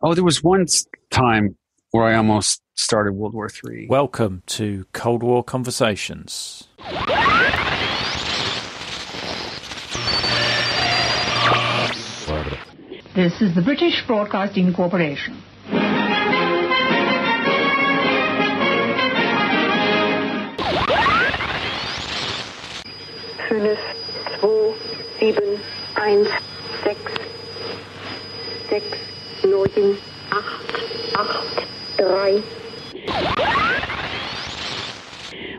Oh, there was one time where I almost started World War III. Welcome to Cold War Conversations. This is the British Broadcasting Corporation. Schönes sieben, acht, acht, drei.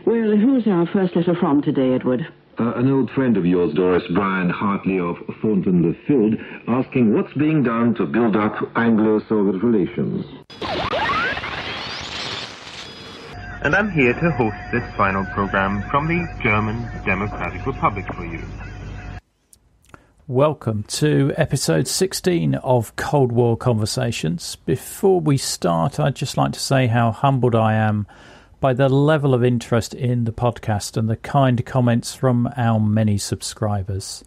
Well, who's our first letter from today, Edward? Uh, an old friend of yours, Doris, Brian Hartley of Thornton-le-Field, asking what's being done to build up Anglo-Soviet relations. And I'm here to host this final program from the German Democratic Republic for you. Welcome to episode 16 of Cold War Conversations. Before we start, I'd just like to say how humbled I am by the level of interest in the podcast and the kind comments from our many subscribers.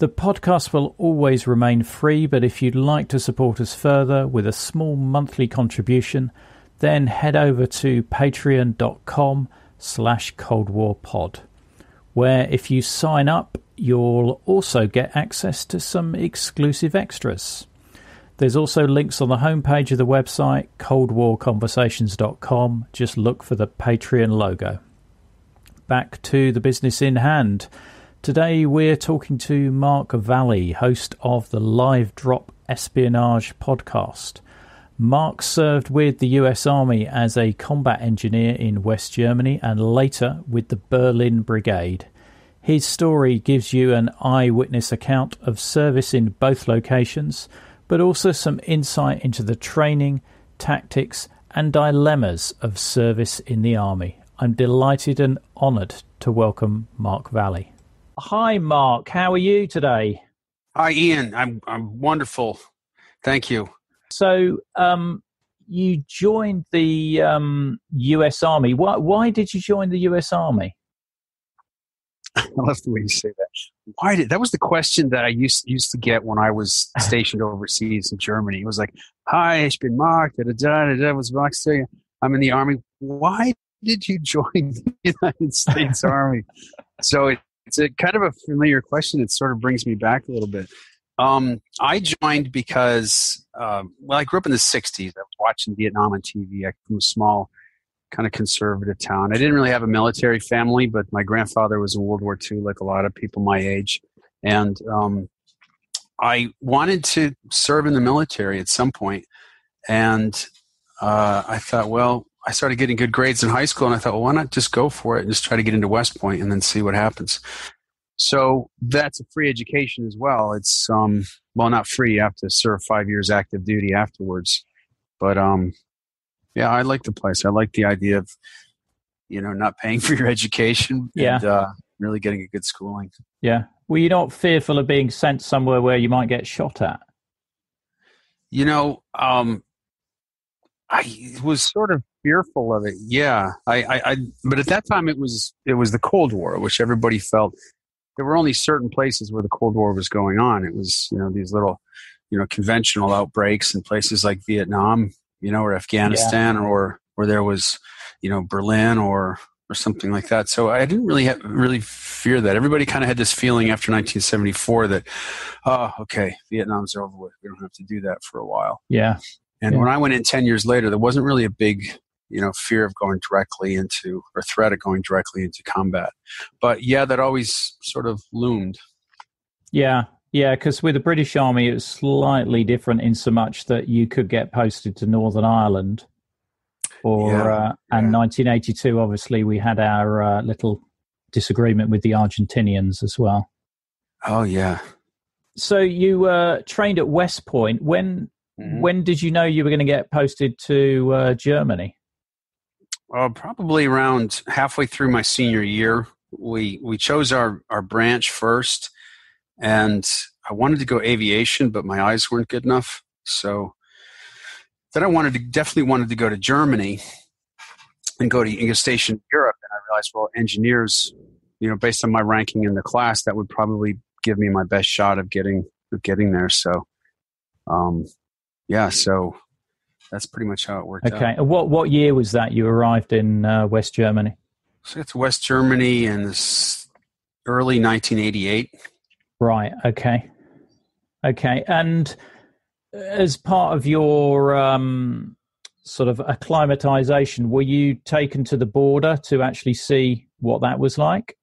The podcast will always remain free, but if you'd like to support us further with a small monthly contribution, then head over to patreon.com slash coldwarpod, where if you sign up, you'll also get access to some exclusive extras. There's also links on the homepage of the website, coldwarconversations.com. Just look for the Patreon logo. Back to the business in hand. Today we're talking to Mark Valley, host of the Livedrop Espionage podcast. Mark served with the US Army as a combat engineer in West Germany and later with the Berlin Brigade. His story gives you an eyewitness account of service in both locations, but also some insight into the training, tactics, and dilemmas of service in the Army. I'm delighted and honoured to welcome Mark Valley. Hi, Mark. How are you today? Hi, Ian. I'm I'm wonderful. Thank you. So, um, you joined the um, U.S. Army. Why, why did you join the U.S. Army? I love the way you say that. Why did that was the question that I used used to get when I was stationed overseas in Germany. It was like, "Hi, ich bin Mark. Da da da da. Was Mark saying? I'm in the army. Why did you join the United States Army?" So it, it's a kind of a familiar question. It sort of brings me back a little bit. Um, I joined because, uh, well, I grew up in the 60s. I was watching Vietnam on TV. I from a small, kind of conservative town. I didn't really have a military family, but my grandfather was in World War II, like a lot of people my age. And um, I wanted to serve in the military at some point. And uh, I thought, well, I started getting good grades in high school, and I thought, well, why not just go for it and just try to get into West Point and then see what happens. So that's a free education as well. It's um well not free, you have to serve five years active duty afterwards. But um yeah, I like the place. I like the idea of you know, not paying for your education Yeah. and uh really getting a good schooling. Yeah. Were you not fearful of being sent somewhere where you might get shot at? You know, um I was sort of fearful of it. Yeah. I, I, I but at that time it was it was the Cold War, which everybody felt there were only certain places where the Cold War was going on. It was, you know, these little, you know, conventional outbreaks in places like Vietnam, you know, or Afghanistan, or or there was, you know, Berlin or or something like that. So I didn't really have, really fear that. Everybody kind of had this feeling after 1974 that, oh, okay, Vietnam's over with. We don't have to do that for a while. Yeah. And Yeah. when I went in 10 years later, there wasn't really a big, you know, fear of going directly into or threat of going directly into combat. But yeah, that always sort of loomed. Yeah. Yeah. Because with the British Army, it was slightly different in so much that you could get posted to Northern Ireland. Or, Yeah, uh, and yeah. 1982, obviously, we had our uh, little disagreement with the Argentinians as well. Oh, yeah. So you uh, trained at West Point. When Mhm. when did you know you were going to get posted to uh, Germany? Uh, probably around halfway through my senior year, we we chose our our branch first, and I wanted to go aviation, but my eyes weren't good enough. So then I wanted to definitely wanted to go to Germany and go to and get stationed in Europe. And I realized, well, engineers, you know, based on my ranking in the class, that would probably give me my best shot of getting of getting there. So um, yeah, so that's pretty much how it worked Okay. out. What what year was that you arrived in uh, West Germany? So it's West Germany in this early 1988. Right. Okay. Okay. And as part of your um, sort of acclimatization, were you taken to the border to actually see what that was like?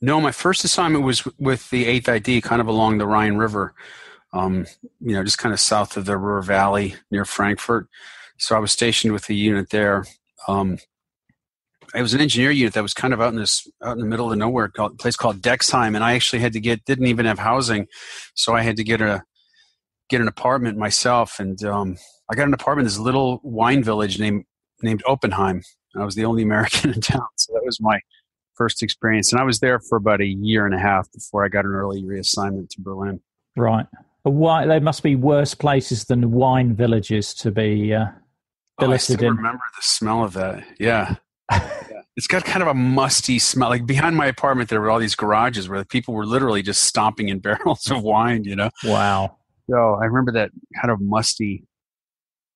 No, my first assignment was with the 8th ID, kind of along the Rhine River, um, you know, just kind of south of the Ruhr Valley near Frankfurt. So I was stationed with the unit there. Um, it was an engineer unit that was kind of out in this out in the middle of nowhere, called, a place called Dexheim, and I actually had to get didn't even have housing, so I had to get a get an apartment myself, and um, I got an apartment in this little wine village named named Oppenheim. I was the only American in town, so that was my first experience, and I was there for about a year and a half before I got an early reassignment to Berlin. Right. Why they must be worse places than wine villages to be uh, Oh, I still in. remember the smell of that. Yeah. yeah. It's got kind of a musty smell. Like behind my apartment, there were all these garages where people were literally just stomping in barrels of wine, you know? Wow. So I remember that kind of musty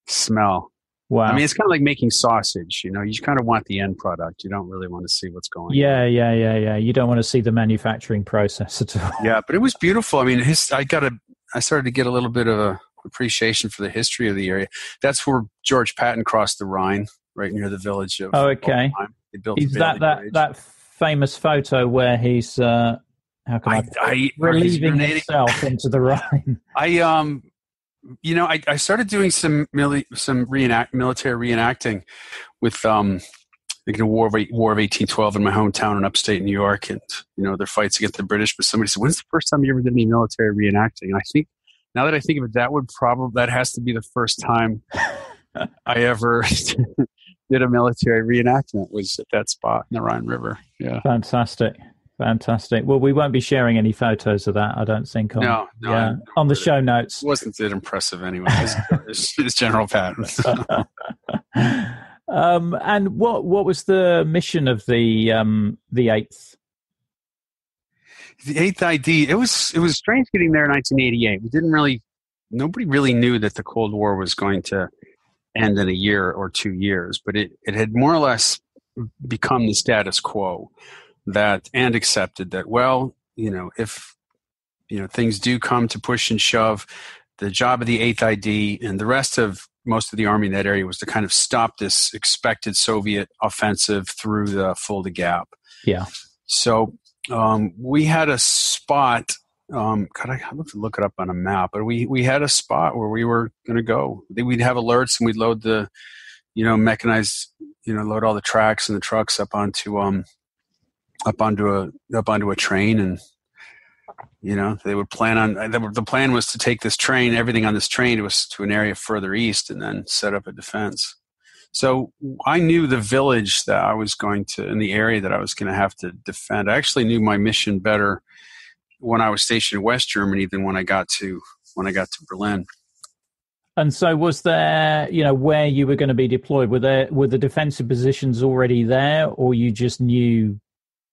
smell. Wow. I mean, it's kind of like making sausage, you know? You kind of want the end product. You don't really want to see what's going on. yeah, yeah, yeah, yeah. You don't want to see the manufacturing process at all. Yeah, but it was beautiful. I mean, his, I got a, I started to get a little bit of a appreciation for the history of the area. That's where George Patton crossed the Rhine, right near the village of. Oh, okay. They built the Is that that Bridge. that famous photo where he's uh, how can I, I, I relieving himself into the Rhine? I um, you know, I, I started doing some mili- some reenact military reenacting with um, like the War of War of eighteen twelve in my hometown in upstate New York, and you know their fights against the British. But somebody said, "When's the first time you ever did any military reenacting?" And I think now that I think of it, that would probably that has to be the first time I ever did a military reenactment was at that spot in the Rhine River. Yeah. Fantastic, fantastic. Well, we won't be sharing any photos of that. I don't think. On, No, no, yeah, I- on the show notes. It wasn't that impressive anyway. It's, it's, it's General Patton. um, and what what was the mission of the um, the eighth? the eighth ID. It was it was strange getting there in 1988. We didn't really, nobody really knew that the Cold War was going to end in a year or two years, but it it had more or less become the status quo that and accepted that well, you know, if you know things do come to push and shove, the job of the eighth ID and the rest of most of the army in that area was to kind of stop this expected Soviet offensive through the Fulda Gap. Yeah. So um, we had a spot. Um, God, I have to look it up on a map, but we we had a spot where we were going to go. We'd have alerts and we'd load the, you know, mechanized, you know, load all the tracks and the trucks up onto um, up onto a up onto a train and. You know, they would plan on uh, the the plan was to take this train, everything on this train was to an area further east, and then set up a defense. So I knew the village that I was going to, in the area that I was going to have to defend. I actually knew my mission better when I was stationed in West Germany than when I got to when I got to Berlin. And so, was there, you know, where you were going to be deployed? Were there were the defensive positions already there, or you just knew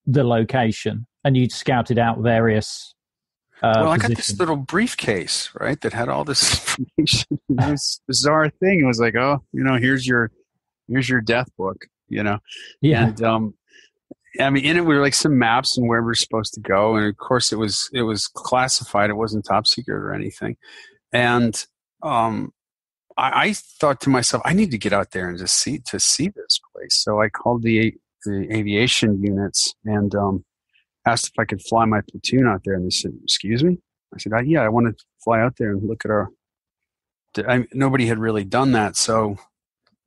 the location and you'd scouted out various? Uh, well, I got this little briefcase, right, that had all this information. this bizarre thing. It was like, oh, you know, here's your here's your death book, you know. yeah, And um, I mean, in it we were like some maps and where we are supposed to go, and of course it was it was classified. It wasn't top secret or anything. And um, I, I thought to myself, I need to get out there and just see to see this place. So I called the the aviation units and um, asked if I could fly my platoon out there, and they said, "Excuse me." I said, "Uh, "Yeah, I want to fly out there and look at our." I, nobody had really done that, so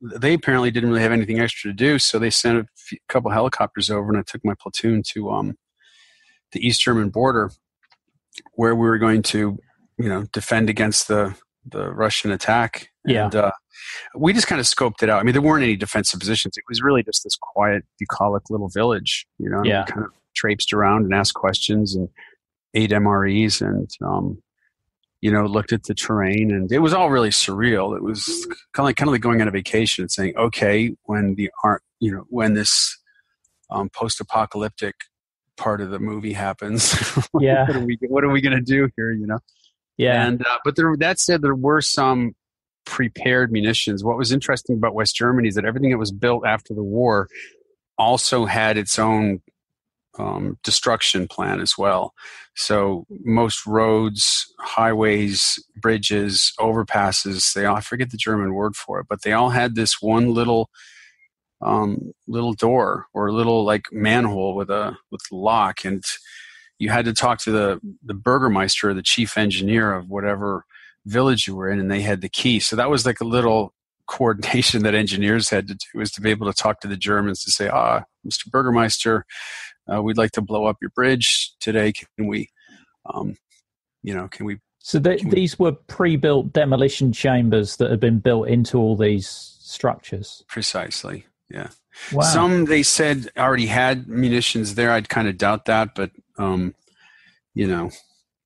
they apparently didn't really have anything extra to do, so they sent a few, couple helicopters over, and I took my platoon to um, the East German border, where we were going to, you know, defend against the the Russian attack. Yeah. And, uh, we just kind of scoped it out. I mean, there weren't any defensive positions. It was really just this quiet, bucolic little village. You know, Yeah. kind of traipsed around and asked questions and ate MREs and um, you know looked at the terrain and it was all really surreal. It was kind of like kind of like going on a vacation and saying, okay, when the art, you know, when this um, post-apocalyptic part of the movie happens, Yeah. what are we what are we going to do here? You know. Yeah. And uh, but there, that said, there were some prepared munitions. What was interesting about West Germany is that everything that was built after the war also had its own um, destruction plan as well. So most roads, highways, bridges, overpasses, they all, I forget the German word for it, but they all had this one little um, little door or a little like manhole with a with lock and you had to talk to the the burgermeister or the chief engineer of whatever village you were in and they had the key. So that was like a little coordination that engineers had to do was to be able to talk to the Germans to say, ah, Mr. Burgermeister, uh, we'd like to blow up your bridge today. Can we, um, you know, can we? So the, can we, these were pre-built demolition chambers that had been built into all these structures. Precisely. Yeah. Wow. Some they said already had munitions there. I'd kind of doubt that, but um, you know,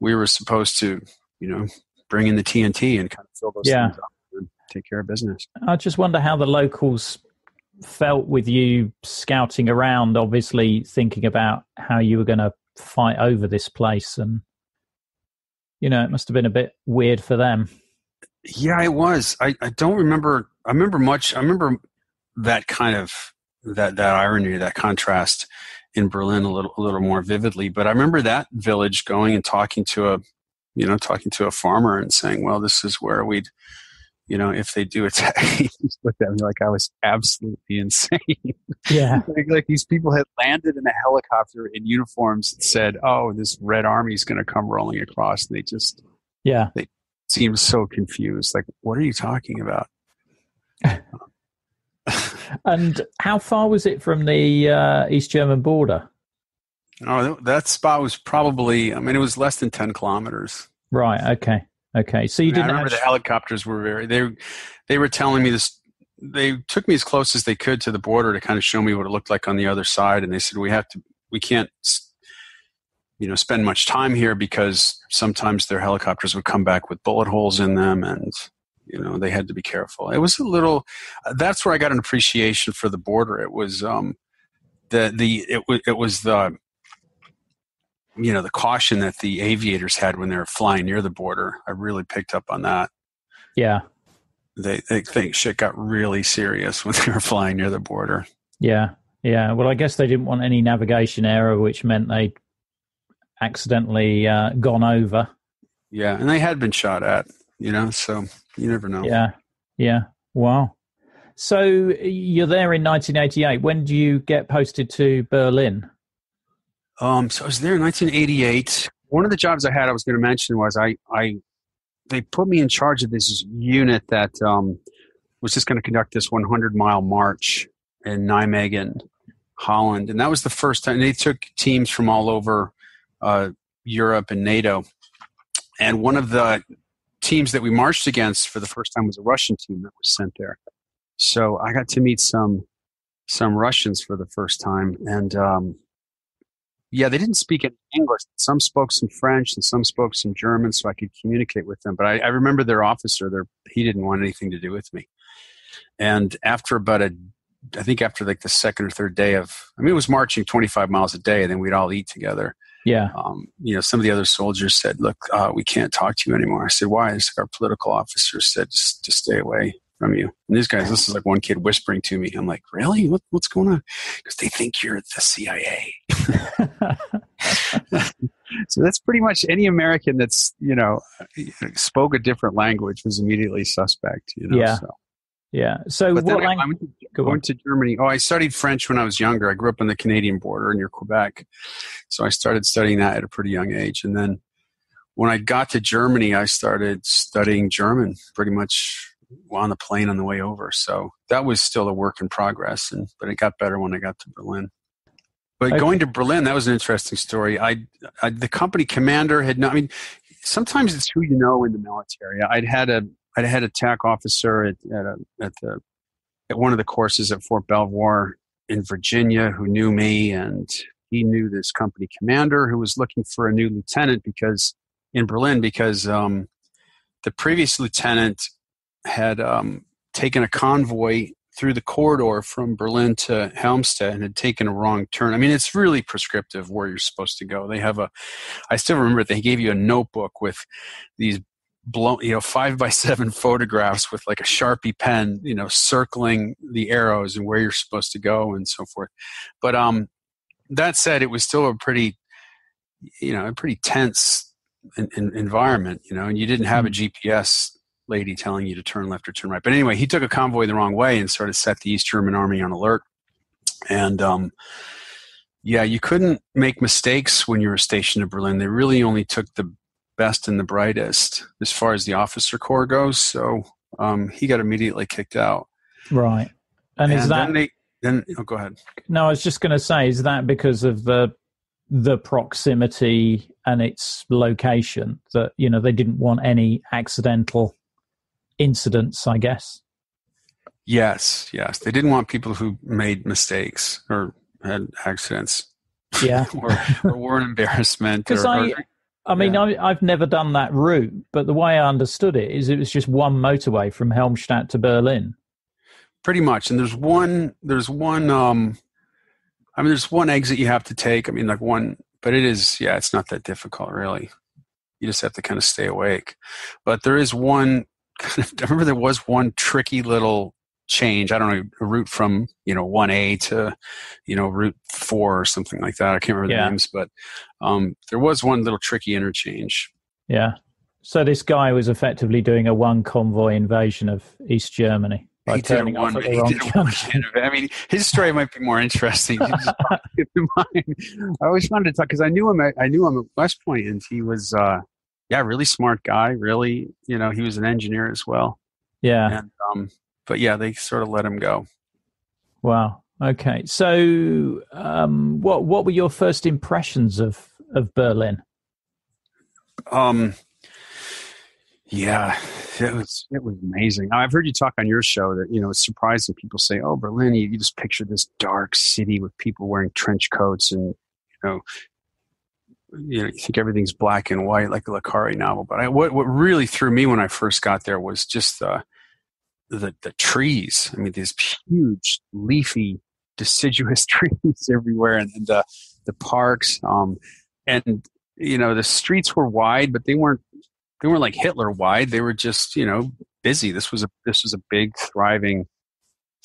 we were supposed to, you know, bring in the TNT and kind of fill those Yeah. things up and take care of business. I just wonder how the locals felt with you scouting around, obviously thinking about how you were going to fight over this place. And, you know, it must have been a bit weird for them. Yeah, it was. I, I don't remember. I remember much. I remember that kind of that that irony, that contrast in Berlin a little a little more vividly. But I remember that village going and talking to a, you know, talking to a farmer and saying, "Well, this is where we'd, you know, if they do attack." He just looked at me like I was absolutely insane. Yeah. like, like these people had landed in a helicopter in uniforms and said, "Oh, this Red Army is going to come rolling across," and they just Yeah. They seemed so confused. Like, what are you talking about? And how far was it from the uh, East German border? Oh, that- spot was probably. I mean, it was less than ten kilometers. Right. Okay. Okay. So you I, mean, I didn't. remember actu- the helicopters were very. They they were telling me this. They took me as close as they could to the border to kind of show me what it looked like on the other side, and they said we have to. We can't. You know, spend much time here because sometimes their helicopters would come back with bullet holes in them, and you know they had to be careful. It was a little. That's where I got an appreciation for the border. It was um, the the it was it was the you know the caution that the aviators had when they were flying near the border. I really picked up on that. yeah. They they think shit got really serious when they were flying near the border. Yeah. Yeah. Well, I guess they didn't want any navigation error, which meant they'd accidentally uh, gone over. Yeah, and they had been shot at. You know, so you never know. Yeah. Yeah. Wow. So you're there in 1988. When do you get posted to Berlin? Um, so I was there in 1988. One of the jobs I had, I was going to mention, was I, I, they put me in charge of this unit that um, was just going to conduct this 100 mile march in Nijmegen, Holland, and that was the first time. They took teams from all over uh, Europe and NATO, and one of the teams that we marched against for the first time was a Russian team that was sent there. So I got to meet some some Russians for the first time, and um, yeah, they didn't speak any English. Some spoke some French and some spoke some German, so I could communicate with them. But I, I remember their officer; their he didn't want anything to do with me. And after about a, I think after like the second or third day of, I mean, it was marching 25 miles a day, and then we'd all eat together. Yeah. Um, you know, some of the other soldiers said, "Look, uh, we can't talk to you anymore." I said, "Why?" It's like our political officer said, "Just, just stay away from you." And these guys, this is like one kid whispering to me. I'm like, "Really? What, what's going on?" Because they think you're the CIA. so that's pretty much any American that's you know spoke a different language was immediately suspect. You know, Yeah. so. yeah. So But what I, I went to, went to Germany. Oh, I studied French when I was younger. I grew up on the Canadian border near Quebec, so I started studying that at a pretty young age. And then when I got to Germany, I started studying German pretty much on the plane on the way over. So that was still a work in progress, and but it got better when I got to Berlin. But Okay. going to Berlin, that was an interesting story. I, I the company commander had not. I mean, sometimes it's who you know in the military. I'd had a I'd had a TAC officer at at, a, at the at one of the courses at Fort Belvoir in Virginia who knew me, and he knew this company commander who was looking for a new lieutenant because in Berlin because um, the previous lieutenant had um, taken a convoy through the corridor from Berlin to Helmstedt and had taken a wrong turn. I mean, it's really prescriptive where you're supposed to go. They have a, I still remember they gave you a notebook with these blown, you know, five by seven photographs with like a Sharpie pen, you know, circling the arrows and where you're supposed to go and so forth. But um, that said, it was still a pretty, you know, a pretty tense in, in environment, you know, and you didn't have a GPS lady telling you to turn left or turn right. But anyway, he took a convoy the wrong way and sort of set the East German army on alert. And um, yeah, you couldn't make mistakes when you were stationed in Berlin. They really only took the best and the brightest as far as the officer corps goes. So um, he got immediately kicked out. Right. And, And is that then they then oh, go ahead. no? I was just going to say, is that because of the the proximity and its location that you know they didn't want any accidental incidents? I guess. Yes, yes. They didn't want people who made mistakes or had accidents Yeah. or, or were an embarrassment. Because I, or- I mean, Yeah. I, I've never done that route, but the way I understood it is it was just one motorway from Helmstedt to Berlin. pretty much and there's one there's one um i mean there's one exit you have to take i mean like one but it is yeah it's not that difficult really you just have to kind of stay awake but there is one i remember there was one tricky little change i don't know a route from you know 1a to you know route 4 or something like that i can't remember Yeah. the names but um there was one little tricky interchange Yeah. So this guy was effectively doing a one convoy invasion of East Germany by he did one. He did one. I mean, his story might be more interesting. You just keep in mind. I always wanted to talk because I knew him. At, I knew him at West Point, and he was, uh, yeah, really smart guy. Really, you know, he was an engineer as well. Yeah. And um, but yeah, they sort of let him go. Wow. Okay. So, um, what what were your first impressions of of Berlin? Um, yeah, it was it was amazing. I've heard you talk on your show that you know it's surprising. People say, "Oh, Berlin," you, you just picture this dark city with people wearing trench coats and you know, you know, you think everything's black and white like a le Carré novel. But I, what what really threw me when I first got there was just the the the trees. I mean, these huge leafy deciduous trees everywhere, and, and the the parks. Um, and you know the streets were wide, but they weren't they weren't like Hitler wide. They were just you know busy. This was a this was a big thriving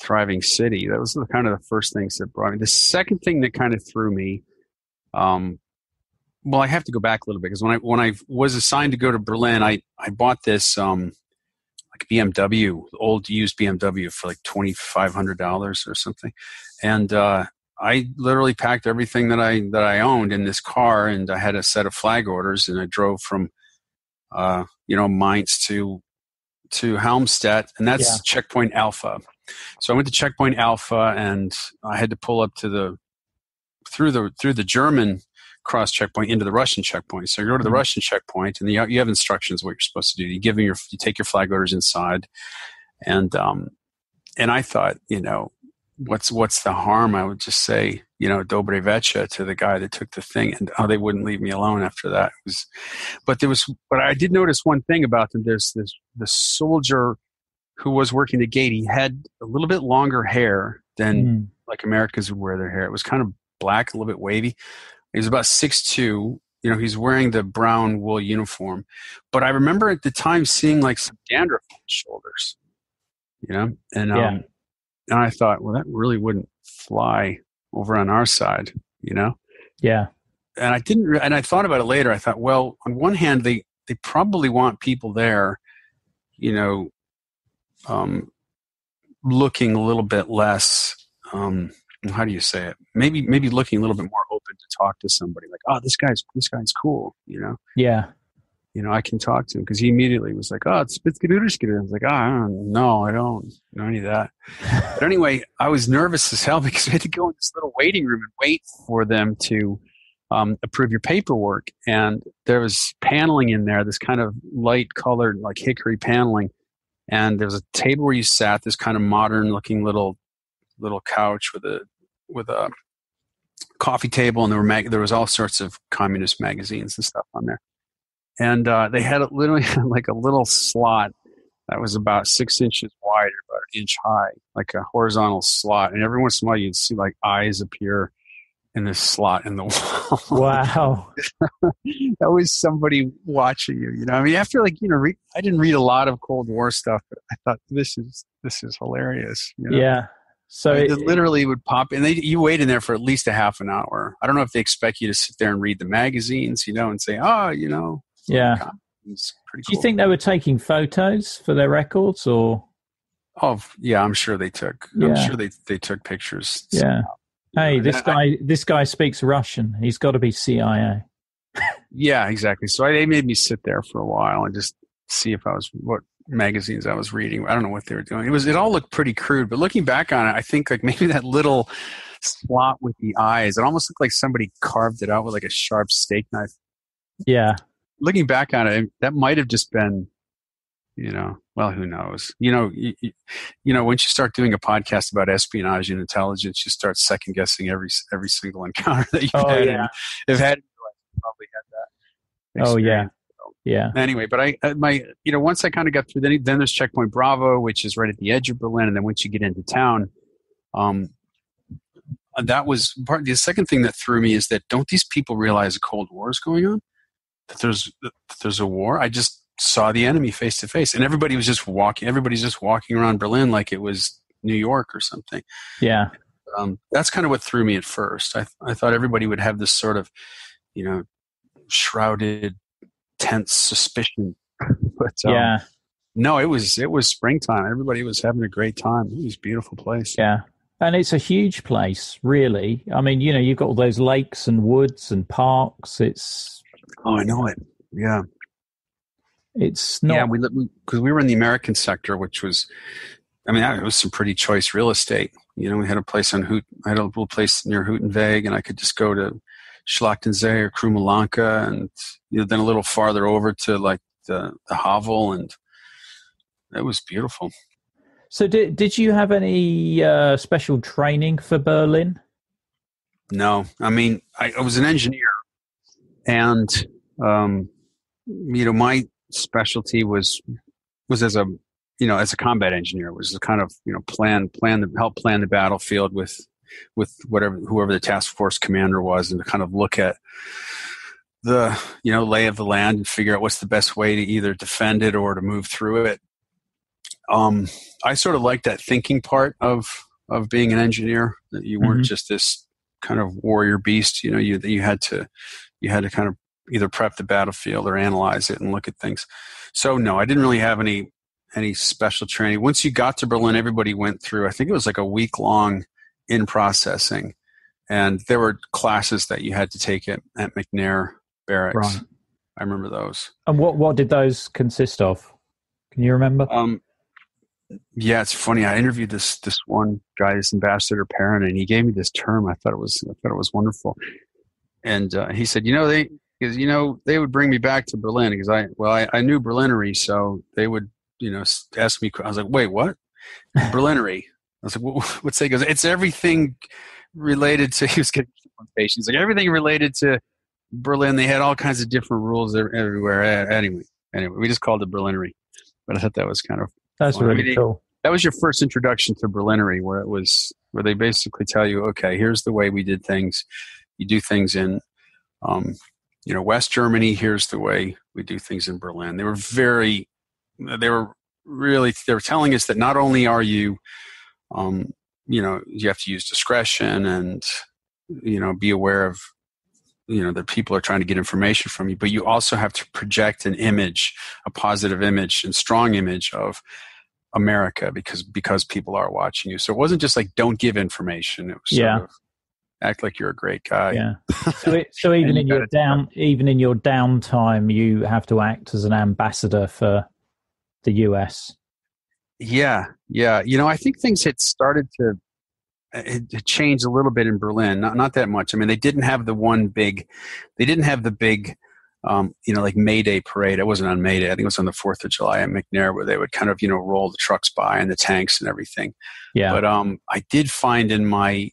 thriving city. That was the kind of the first things that brought me. The second thing that kind of threw me, um, well, I have to go back a little bit because when I when I was assigned to go to Berlin, I I bought this um like BMW, old used BMW for like twenty five hundred dollars or something, and uh, I literally packed everything that I that I owned in this car, and I had a set of flag orders, and I drove from, uh, you know, Mainz to to Helmstedt, and that's Yeah. checkpoint Alpha. So I went to checkpoint Alpha, and I had to pull up to the through the through the German cross checkpoint into the Russian checkpoint. So you go to the Mhm. Russian checkpoint, and you, you have instructions what you're supposed to do. You give them your you take your flag orders inside, and um, and I thought, you know, what's what's the harm? I would just say, you know, dobre vecha to the guy that took the thing, and oh, they wouldn't leave me alone after that. It was, but there was, but I did notice one thing about them. There's this the soldier who was working the gate. He had a little bit longer hair than Mm. like Americans would wear their hair. It was kind of black, a little bit wavy. He was about six two. You know, he's wearing the brown wool uniform. But I remember at the time seeing like some dandruff on his shoulders. You know, and um, Yeah. and I thought, well, that really wouldn't fly over on our side. You know, Yeah. and I didn't. Re- and I thought about it later. I thought, well, on one hand, they they probably want people there, you know, um, looking a little bit less. Um, how do you say it? Maybe maybe looking a little bit more open to talk to somebody. Like, oh, this guy's this guy's cool. You know, Yeah. you know, I can talk to him because he immediately was like, "Oh, it's Spitzgeduderskider." I was like, "Oh, I don't, no, I don't know any of that." but anyway, I was nervous as hell because we had to go in this little waiting room and wait for them to um, approve your paperwork. And there was paneling in there, this kind of light colored, like hickory paneling. And there was a table where you sat, this kind of modern looking little little couch with a with a coffee table, and there were mag- there was all sorts of communist magazines and stuff on there and uh, they had it literally like a little slot that was about six inches wide wide, about an inch high, like a horizontal slot. And every once in a while, you'd see like eyes appear in this slot in the wall. Wow. that was somebody watching you. You know, I mean, after like you know, re- I didn't read a lot of Cold War stuff, but I thought this is this is hilarious. You know? Yeah. So it, it, literally would pop, and they you wait in there for at least a half an hour. I don't know if they expect you to sit there and read the magazines, you know, and say, oh, you know, yeah. Ah, it's pretty Do you cool. think they were taking photos for their records or? Oh yeah, I'm sure they took. I'm Yeah. sure they they took pictures. Yeah. Hey, this I- guy, this guy speaks Russian. He's got to be CIA. Yeah, exactly. So I, they made me sit there for a while and just see if I was what magazines I was reading. I don't know what they were doing. It was it all looked pretty crude, but looking back on it, I think like maybe that little slot with the eyes, it almost looked like somebody carved it out with like a sharp steak knife. Yeah. Looking back on it, that might have just been, you know, well, who knows? You know, you, you, know, once you start doing a podcast about espionage and intelligence, you start second guessing every every single encounter that you've Oh, had. yeah. had. in your life. You Probably had that. Oh, yeah. Yeah. anyway, but I uh, my you know once I kind of got through then then there's checkpoint Bravo, which is right at the edge of Berlin, and then once you get into town, um, that was part. The second thing that threw me is that don't these people realize a Cold War is going on? That there's that there's a war. I just saw the enemy face to face, and everybody was just walking. Everybody's just walking around Berlin like it was New York or something Yeah. um, that's kind of what threw me at first. I, I thought everybody would have this sort of, you know, shrouded, tense suspicion. but um, Yeah. no, it was it was springtime. Everybody was having a great time. It was a beautiful place. Yeah. And it's a huge place, really. I mean, you know, you've got all those lakes and woods and parks. It's Oh, I know it. Yeah, it's not yeah. We because we were in the American sector, which was, I mean, it was some pretty choice real estate. You know, we had a place on Hoot. I had a little place near Hüttenweg, and I could just go to Schlachtensee or Krumme Lanke, and you know, then a little farther over to like the the Havel, and it was beautiful. So did did you have any uh, special training for Berlin? No, I mean, I, I was an engineer, and um, you know, my specialty was was as a you know as a combat engineer was to kind of you know plan plan the help plan the battlefield with with whatever whoever the task force commander was, and to kind of look at the you know lay of the land and figure out what's the best way to either defend it or to move through it. Um, I sort of like that thinking part of of being an engineer that you weren't Mhm. just this kind of warrior beast. You know, you you had to you had to kind of either prep the battlefield or analyze it and look at things. So no, I didn't really have any any special training. Once you got to Berlin, everybody went through. I think it was like a week long in processing, and there were classes that you had to take at at McNair Barracks. Right. I remember those. And what what did those consist of? Can you remember? Um, yeah, it's funny. I interviewed this this one guy, this ambassador Perrin, and he gave me this term. I thought it was I thought it was wonderful. And uh, he said, you know, they because you know they would bring me back to Berlin because I well I, I knew Berlinery, so they would you know ask me. I was like, wait, what? Berlinery. I was like, "Wha- what's that? He goes, it's everything related to. He was getting patients like everything related to Berlin. They had all kinds of different rules everywhere. Anyway, anyway, we just called it Berlinery. But I thought that was kind of That's well, I really mean, cool. that was your first introduction to Berlinery, where it was where they basically tell you, okay, here's the way we did things. You do things in, um, you know, West Germany. Here's the way we do things in Berlin. They were very, they were really, they were telling us that not only are you, um, you know, you have to use discretion and, you know, be aware of, you know, that people are trying to get information from you, but you also have to project an image, a positive image and strong image of America because because people are watching you. So it wasn't just like don't give information. It was sort Yeah. of act like you're a great guy. Yeah. So, it, so even in you your down, even in your downtime, you have to act as an ambassador for the US. Yeah, yeah. You know, I think things had started to it, it changed a little bit in Berlin. Not not that much. I mean, they didn't have the one big. They didn't have the big. Um, you know, like May Day parade. It wasn't on May Day. I think it was on the Fourth of July at McNair, where they would kind of you know roll the trucks by and the tanks and everything. Yeah. But um, I did find in my,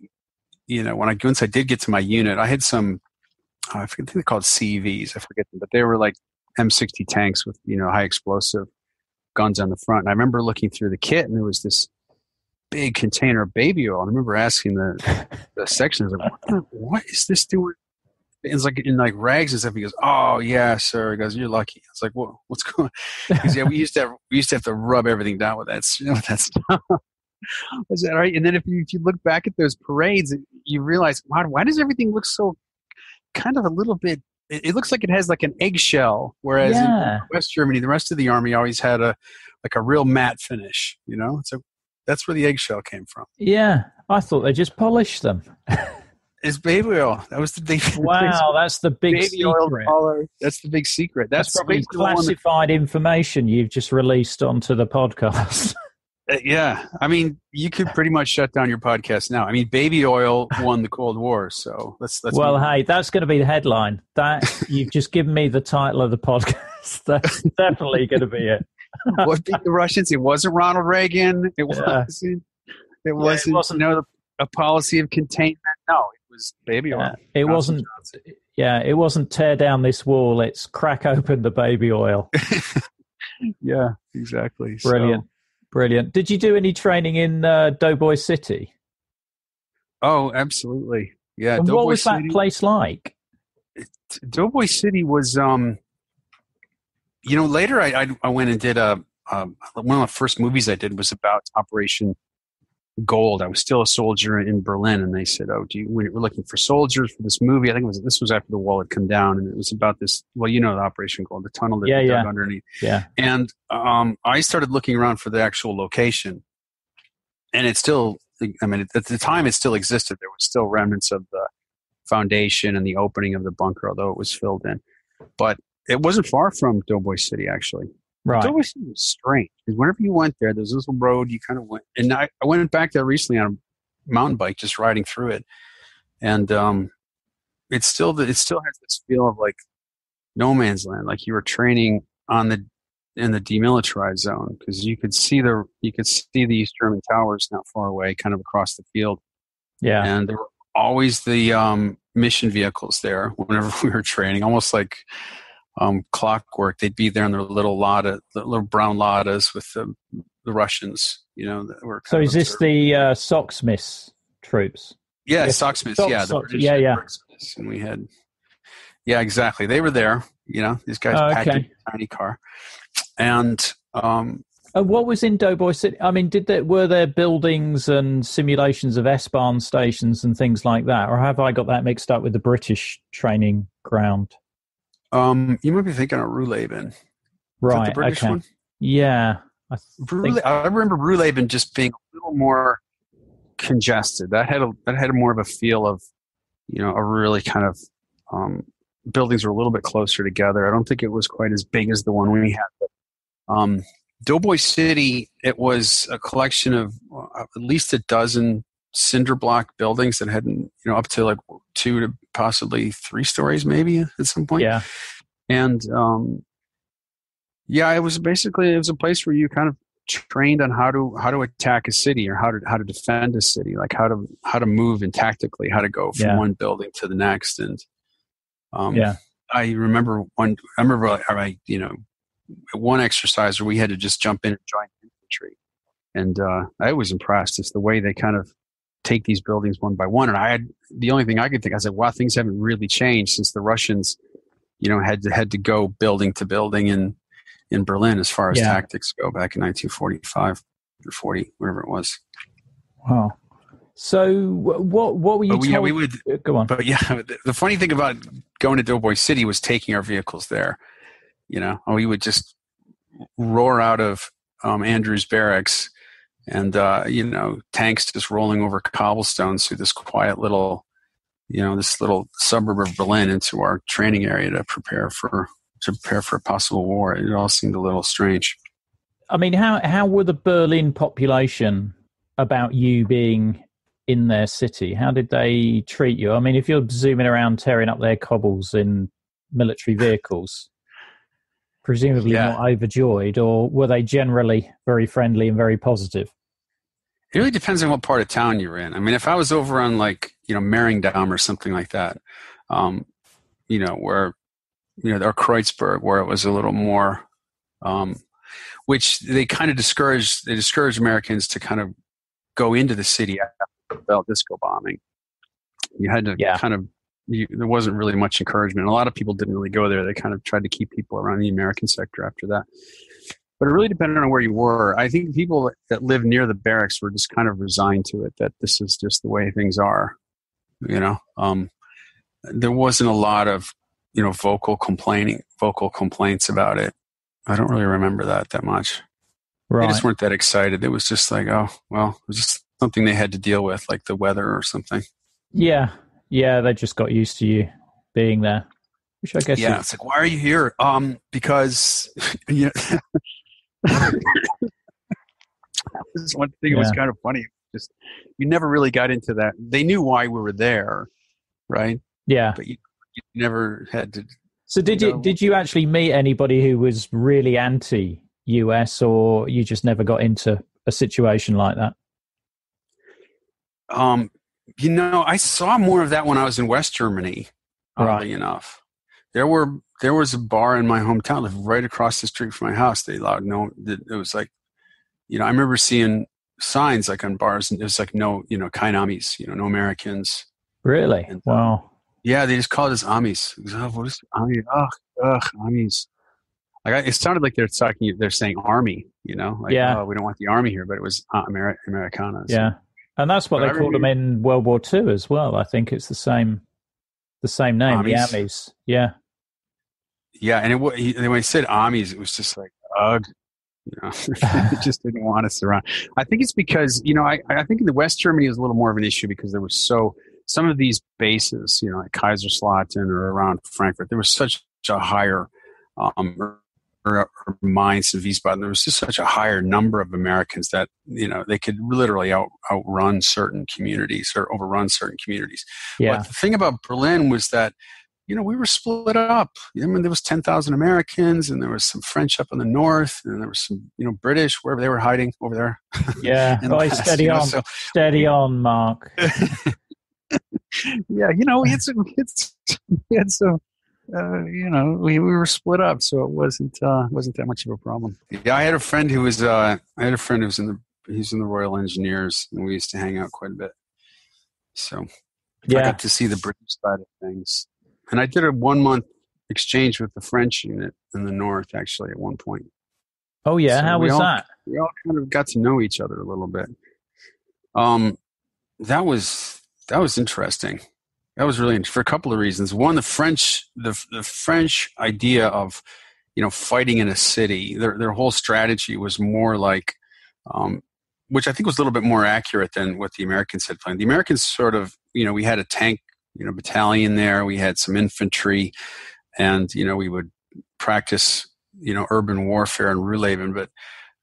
you know, when I once I did get to my unit, I had some, uh, I forget, I think they're called CVs. I forget them, but they were like M60 tanks with you know high explosive guns on the front. And I remember looking through the kit, and there was this big container of baby oil. I remember asking the the section, I was like, what, what is this doing? It's like in like rags and stuff. He goes, "Oh yeah, sir." He goes, "You're lucky." It's like, "What? What's going?" on? Because yeah, we used to have, we used to have to rub everything down with that with that stuff. Is that right? And then if you if you look back at those parades, you realize, wow, why does everything look so kind of a little bit? It, it looks like it has like an eggshell, whereas Yeah. in West Germany, the rest of the army always had a like a real matte finish. You know, so that's where the eggshell came from. Yeah, I thought they just polished them. It's baby oil. That was the big Wow, that's the big baby secret. color. That's the big secret. That's, That's probably the one that- classified information you've just released onto the podcast. Uh, yeah, I mean, you could pretty much shut down your podcast now. I mean, baby oil won the Cold War, so let's let's. well, on. hey, that's going to be the headline. That you've just given me the title of the podcast. That's definitely going to be it. what beat the Russians? It wasn't Ronald Reagan. It Yeah. wasn't. It wasn't. It wasn't- You know, a policy of containment. No, it was baby oil. Yeah, it Johnson wasn't. Johnson. Yeah, it wasn't tear down this wall. It's crack open the baby oil. Yeah, exactly. So- Brilliant. Did you do any training in uh, Doughboy City? oh, absolutely. Yeah. and what was that place like? Doughboy City was, um, you know, later I, I, I went and did a, um, one of the first movies I did was about Operation Gold. I was still a soldier in Berlin, and they said, "Oh, do you, we- we're looking for soldiers for this movie." I think it was this was after the wall had come down, and it was about this. Well, you know, the Operation Gold, the tunnel that Yeah, they dug yeah. underneath. Yeah, And um, I started looking around for the actual location, and it still, I mean, at the time it still existed. There was still remnants of the foundation and the opening of the bunker, although it was filled in. But it wasn't far from Doughboy City, actually. Right. City was strange because whenever you went there, there's this little road you kind of went, and I, I went back there recently on a mountain bike, just riding through it, and um, it's still the, it still has this feel of like no man's land, like you were training on the in the demilitarized zone because you could see the you could see the East German towers not far away, kind of across the field, Yeah, and there were always the um, mission vehicles there whenever we were training, almost like um, clockwork. They'd be there in their little Lada, little brown Ladas with the, the Russians. You know, that were. So is this the uh, SOXMIS troops? yeah, yes, SOXMIS? Sock- yeah, the British yeah, yeah. SOXMIS, and we had. Yeah, exactly. They were there. You know, these guys Oh, packed in okay. a tiny car, and um, Uh, what was in Doughboy City? I mean, did there were there buildings and simulations of S Bahn stations and things like that, or have I got that mixed up with the British training ground? Um, you might be thinking of that Right. the British okay. one? Yeah. I I remember Ruhleben just being a little more congested. That had a that had more of a feel of, you know, a really kind of um, buildings were a little bit closer together. I don't think it was quite as big as the one we had. But um, Doughboy City, it was a collection of uh, at least a dozen cinder block buildings that had, you know, up to like two to possibly three stories, maybe at some point yeah. and um, yeah, it was basically it was a place where you kind of trained on how to how to attack a city or how to how to defend a city, like how to how to move and tactically how to go from Yeah. one building to the next. And um, Yeah. I remember one. I remember I you know one exercise where we had to just jump in and join infantry, and uh, I was impressed. It's the way they kind of take these buildings one by one. And I had the only thing I could think. I said, "Wow, things haven't really changed since the Russians." you know had to had to go building to building in in Berlin as far as Yeah. tactics go back in 1945 or 40 whatever it was. Wow. So what what were you But we, yeah, we would. Uh, Go on. But yeah, the, the funny thing about going to Doughboy City was taking our vehicles there. You know, we would just roar out of um, Andrews Barracks, and uh, you know, tanks just rolling over cobblestones through this quiet little, you know, this little suburb of Berlin into our training area to prepare for to prepare for a possible war. It all seemed a little strange. I mean, how how were the Berlin population about you being in their city? How did they treat you? I mean, if you're zooming around, tearing up their cobbles in military vehicles, presumably Yeah. not overjoyed, or were they generally very friendly and very positive? It really depends on what part of town you're in. I mean, if I was over on like you know Mehringdamm or something like that, um, you know where you know or Kreuzberg where it was a little more, um, which they kind of discouraged. They discouraged Americans to kind of go into the city after the Belle Disco bombing. You had to Yeah. kind of. You, there wasn't really much encouragement. A lot of people didn't really go there. They kind of tried to keep people around the American sector after that. But it really depended on where you were. I think people that lived near the barracks were just kind of resigned to it. That this is just the way things are. You know, um, there wasn't a lot of you know vocal complaining, vocal complaints about it. I don't really remember that that much. Right. They just weren't that excited. It was just like, oh, well, it was just something they had to deal with, like the weather or something. Yeah. Yeah. They just got used to you being there, which I guess yeah, is it's like, why are you here? Um, because you know, was one thing. that was kind of funny. Just you never really got into that. They knew why we were there, right? yeah. But you, you never had to. So did you No. did you actually meet anybody who was really anti US, or you just never got into a situation like that? Um, you know, I saw more of that when I was in West Germany. Oddly enough, there were there was a bar in my hometown, like right across the street from my house. They allowed no. It was like, you know, I remember seeing signs like on bars, and it was like no, you know, kind Amis, you know, no Americans. Really? And, wow. Yeah, they just called us Amis. It Oh, what is Ami? Ugh, ugh, Amis. Like I, it sounded like they're talking. They're saying army. You know, like Yeah. oh, we don't want the army here, but it was uh, Ameri- Americana. so- Yeah. And that's what But they I called them in World War Two as well. I think it's the same the same name, Amis? the Amis. Yeah. Yeah, and it, he, when he said Amis, it was just like ugh. You know, they just didn't want us around. I think it's because you know, I, I think in the West Germany was a little more of an issue because there was so some of these bases, you know, like Kaiserslautern or around Frankfurt, there was such a higher um, or Mainz and Wiesbaden. There was just such a higher number of Americans that you know they could literally out, outrun certain communities or overrun certain communities. Yeah. But the thing about Berlin was that, you know, we were split up. I mean, there was 10,000 Americans and there was some French up in the north and there was some, you know, British, wherever they were hiding over there. Yeah. in the Oh, steady you know, on. so- Steady on, Mark. yeah, you know, we had some, we had some, we had some uh, you know, we, we were split up, so it wasn't uh, wasn't that much of a problem. Yeah, I had a friend who was uh, I had a friend who was in the he's in the Royal Engineers, and we used to hang out quite a bit. So I Yeah. got to see the British side of things, and I did a one month exchange with the French unit in the north, actually, at one point. Oh yeah. So How we was all- that? we all kind of got to know each other a little bit. Um, that was that was interesting. That was really int- for a couple of reasons. One, the French the the French idea of you know fighting in a city. Their their whole strategy was more like, um, which I think was a little bit more accurate than what the Americans had planned. The Americans sort of you know we had a tank you know battalion there. We had some infantry, and you know we would practice you know urban warfare in Ruhleben, but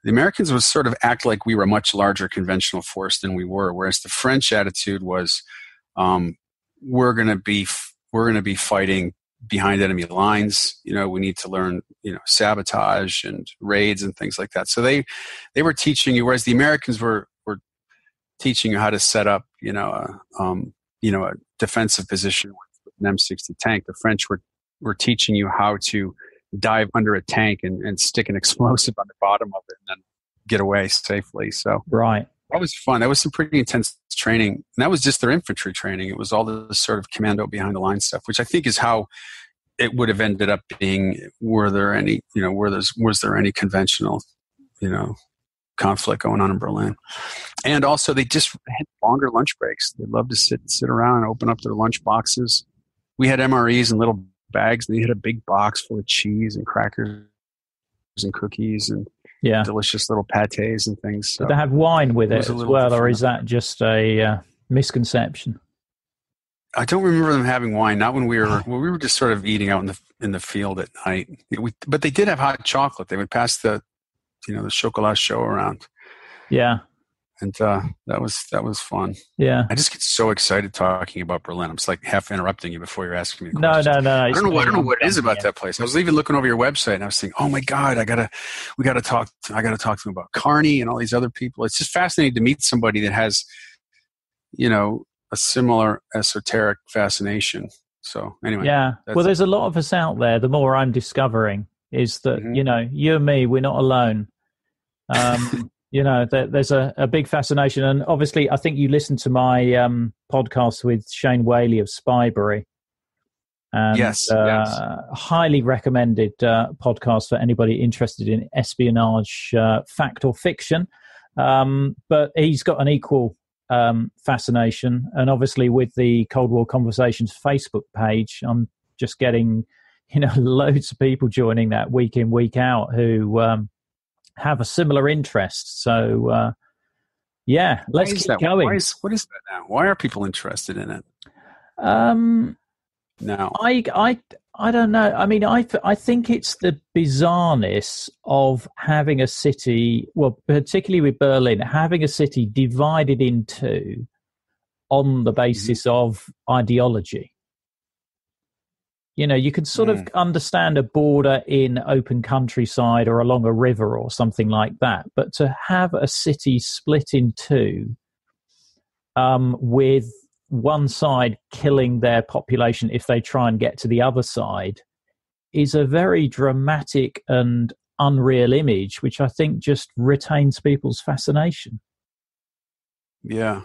the Americans would sort of act like we were a much larger conventional force than we were, whereas the French attitude was, um, we're going to be we're going to be fighting behind enemy lines. You know, we need to learn you know sabotage and raids and things like that. So they they were teaching you, whereas the Americans were were teaching you how to set up you know a, um, you know a defensive position with an M60 tank. The French were were teaching you how to dive under a tank and, and stick an explosive on the bottom of it and then get away safely. So Right. That was fun. That was some pretty intense training. And that was just their infantry training. It was all the sort of commando behind the line stuff, which I think is how it would have ended up being were there any, you know, were there's was there any conventional, you know, conflict going on in Berlin. And also they just had longer lunch breaks. They loved to sit sit around and open up their lunch boxes. We had MREs and little bags, and they had a big box full of cheese and crackers and cookies and Yeah. delicious little pates and things. So. Did they have wine with It it, as well, or is that just a uh, misconception? I don't remember them having wine. Not when we were well, we were just sort of eating out in the in the field at night. We, but they did have hot chocolate. They would pass the you know the chocolat chaud around, Yeah. And uh, that was that was fun. Yeah. I just get so excited talking about Berlin. I'm just like half interrupting you before you're asking me. No, questions. no, no. I don't know. I don't know what it is about that place. I was even looking over your website and I was thinking, oh my god, I gotta, we gotta talk. I gotta talk to them about Carney and all these other people. It's just fascinating to meet somebody that has, you know, a similar esoteric fascination. So anyway. Yeah. Well, there's a lot of us out there. The more I'm discovering is that Mhm. you know, you and me, we're not alone. Um, you know, there, there's a, a big fascination, and obviously, I think you listened to my um, podcast with Shane Whaley of Spybrary. And, Yes, uh, yes. highly recommended uh, podcast for anybody interested in espionage, uh, fact or fiction. Um, but he's got an equal um, fascination, and obviously with the Cold War Conversations Facebook page, I'm just getting you know loads of people joining that week in week out who um, have a similar interest. So uh, yeah, let's keep that? going. Why is, what is that now? Why are people interested in it um, now? I I I don't know. I mean, I I think it's the bizarreness of having a city, well, particularly with Berlin, having a city divided in two on the basis of ideology. You know, you could sort of understand a border in open countryside or along a river or something like that, but to have a city split in two um, with one side killing their population if they try and get to the other side is a very dramatic and unreal image, which I think just retains people's fascination. Yeah.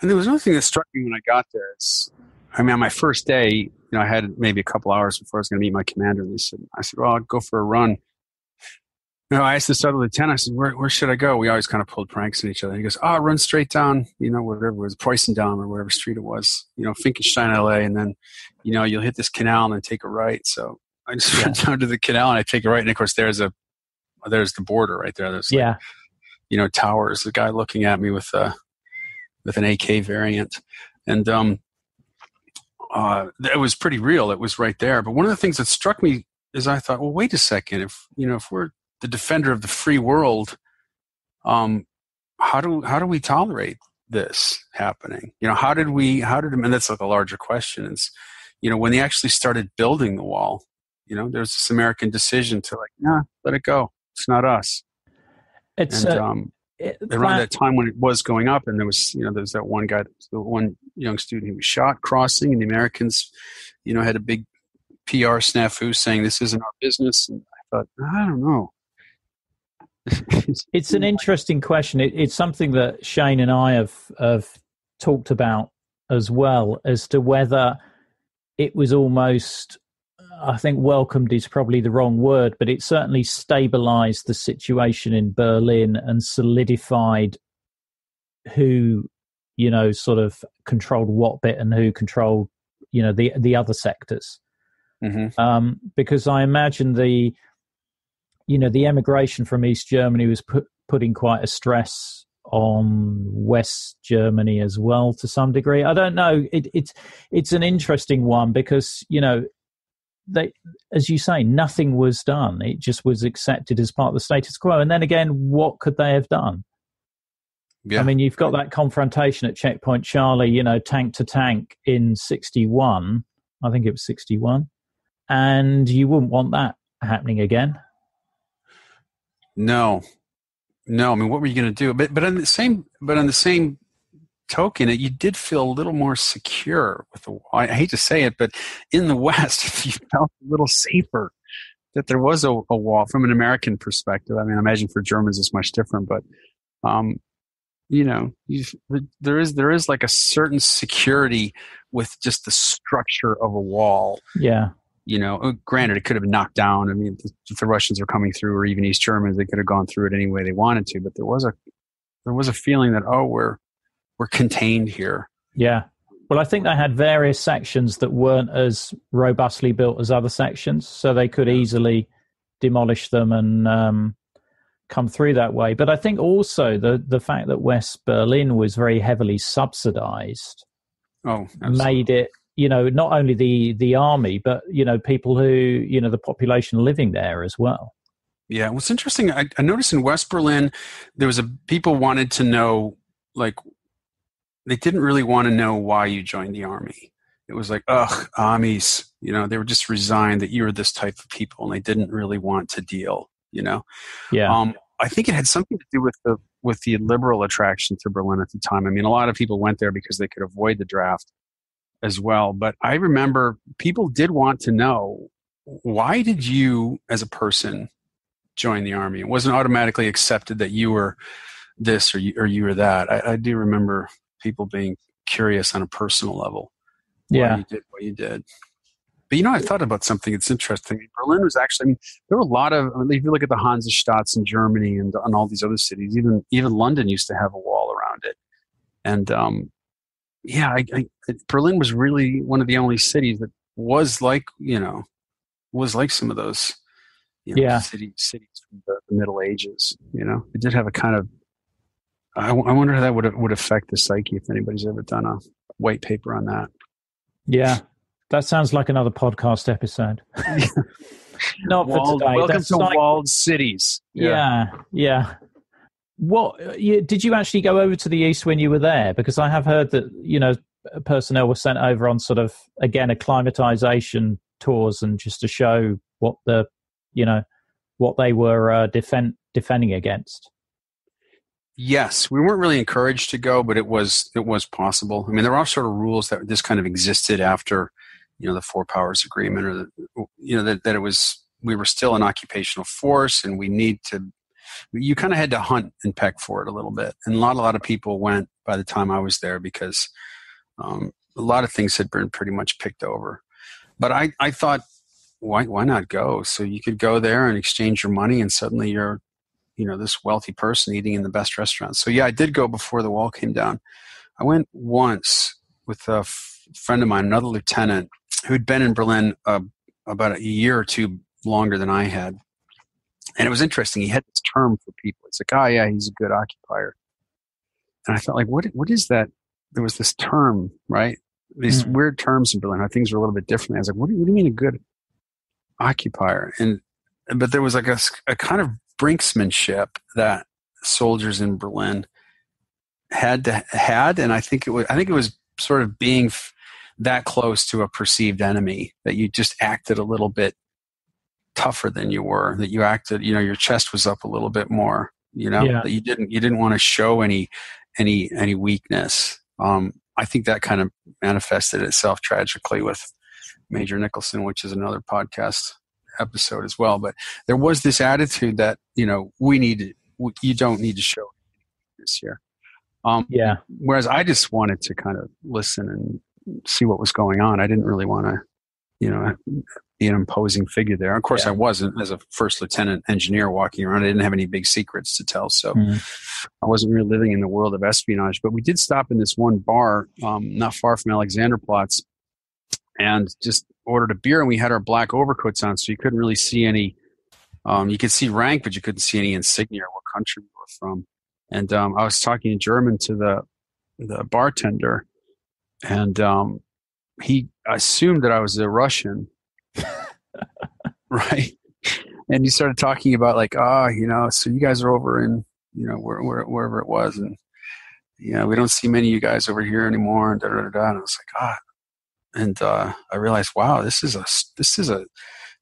And there was another thing that struck me when I got there. Is, I mean, on my first day, you know, I had maybe a couple hours before I was going to meet my commander. And they said, I said, well, I'll go for a run. You know, I asked this other lieutenant, I said, where, where should I go? We always kind of pulled pranks on each other. He goes, oh, run straight down, you know, whatever it was, Preußendamm or whatever street it was, you know, Finckensteinallee. And then, you know, you'll hit this canal and then take a right. So I just went down to the canal and I take a right. And of course, there's a, there's the border right there. There's like, Yeah. you know towers the guy looking at me with a with an ak variant and um uh it was pretty real it was right there. But one of the things that struck me is i thought well wait a second if you know if we're the defender of the free world um how do how do we tolerate this happening? You know how did we how did and that's like a larger question is you know when they actually started building the wall you know there's this american decision to like nah let it go it's not us. It's and uh, um, it- around that- that time when it was going up, and there was you know there was that one guy, the one young student who was shot crossing, and the Americans, you know, had a big PR snafu saying this isn't our business. And I thought, I don't know. it's an interesting question. It, it's something that Shane and I have have talked about as well as to whether it was almost. I think welcomed is probably the wrong word, but it certainly stabilized the situation in Berlin and solidified who, you know, sort of controlled what bit and who controlled, you know, the the other sectors. Mhm. Um, because I imagine the you know, the emigration from East Germany was put, putting quite a stress on West Germany as well to some degree. I don't know. It, it's it's an interesting one because you know they, as you say, nothing was done. It just was accepted as part of the status quo. And then again, what could they have done? Yeah. I mean, you've got that confrontation at Checkpoint Charlie, you know, tank to tank in 61. I think it was 61. And you wouldn't want that happening again. No, no. I mean, what were you going to do? But but on the same but on the same token, it you did feel a little more secure with the. Wall. I hate to say it, but in the West, you felt a little safer that there was a, a wall from an American perspective. I mean, I imagine for Germans it's much different, but um, you know, there is there is like a certain security with just the structure of a wall Yeah. you know, uh, granted, it could have been knocked down. I mean, if the Russians were coming through, or even East Germans, they could have gone through it any way they wanted to. But there was a there was a feeling that oh, we're we're contained here. Yeah. Well, I think they had various sections that weren't as robustly built as other sections, so they could easily demolish them and um, come through that way. But I think also the the fact that West Berlin was very heavily subsidized Oh, made it, you know, not only the the army, but you know, people who you know the population living there as well. Yeah, what's interesting, I, I noticed in West Berlin, there was a people wanted to know, like, they didn't really want to know why you joined the army. It was like, ugh, armies, you know, they were just resigned that you were this type of people, and they didn't really want to deal, you know. Yeah. Um, I think it had something to do with the with the liberal attraction to Berlin at the time. I mean, a lot of people went there because they could avoid the draft as well. But I remember people did want to know why did you, as a person, join the army. It wasn't automatically accepted that you were this or you, or you were that. I, I do remember people being curious on a personal level. Yeah. you did what you did. But you know, I thought about something that's interesting. Berlin was actually, I mean, there were a lot of, I mean, if you look at the Hansestadts in Germany and, and all these other cities, even even London used to have a wall around it. And um, yeah, I, I, Berlin was really one of the only cities that was like, you know, was like some of those, you know, Yeah. city, cities from the, the Middle Ages. You know, it did have a kind of, I, I wonder how that would would affect the psyche if anybody's ever done a white paper on that. Yeah. That sounds like another podcast episode. Not for today. welcome That's to like- walled cities. yeah. yeah, What uh, you, did you actually go over to the east when you were there? Because I have heard that you know personnel were sent over on sort of again acclimatization tours and just to show what the you know what they were uh, defend defending against. Yes, we weren't really encouraged to go, but it was it was possible. I mean, there are sort of rules that this kind of existed after, you know, the Four Powers Agreement, or the, you know that, that it was we were still an occupational force, and we need to. You kind of had to hunt and peck for it a little bit, and a lot a lot of people went by the time I was there because um, a lot of things had been pretty much picked over. But I I thought, why why not go? So you could go there and exchange your money, and suddenly you're you know this wealthy person eating in the best restaurants. So yeah, I did go before the wall came down. I went once with a f- friend of mine, another lieutenant who'd been in Berlin uh, about a year or two longer than I had, and it was interesting. He had this term for people. It's like, oh yeah, he's a good occupier. And I thought, like, what what is that? There was this term, right? These Mm. weird terms in Berlin. How things were a little bit different. I was like, what do you, what do you mean a good occupier? And but there was like a kind of brinksmanship that soldiers in Berlin had to had, and I think it was I think it was sort of being f- that close to a perceived enemy that you just acted a little bit tougher than you were. That you acted, you know, your chest was up a little bit more. You know, Yeah. that you didn't you didn't want to show any any any weakness. Um, I think that kind of manifested itself tragically with Major Nicholson, which is another podcast episode as well. But there was this attitude that you know we need we- you don't need to show this year. Um, Yeah, whereas I just wanted to kind of listen and see what was going on. I didn't really want to, you know, be an imposing figure there. Of course, Yeah. I wasn't as a first lieutenant engineer walking around. I didn't have any big secrets to tell, so Mm. I wasn't really living in the world of espionage. But we did stop in this one bar, um, not far from Alexanderplatz, and just ordered a beer. And we had our black overcoats on, so you couldn't really see any. Um, you could see rank, but you couldn't see any insignia or what country we were from. And um, I was talking in German to the the bartender, and um, he assumed that I was a Russian, right? And he started talking about like, ah, you know, so you guys are over in, you know, where, where, wherever it was, and you know, we don't see many of you guys over here anymore, and da da da. da. And I was like, ah, and uh, I realized, wow, this is a this is a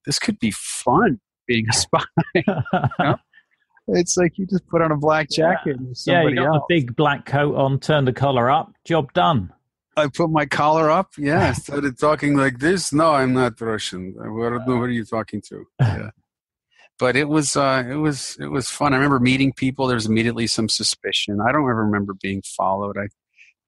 this could be fun being a spy. it's like you just put on a black jacket. And yeah. You got else. the big black coat on, turn the collar up, job done. I put my collar up. Yeah, started talking like this. No, I'm not Russian. I don't know who are you talking to. Yeah. But it was uh, it was it was fun. I remember meeting people. There was immediately some suspicion. I don't ever remember being followed. I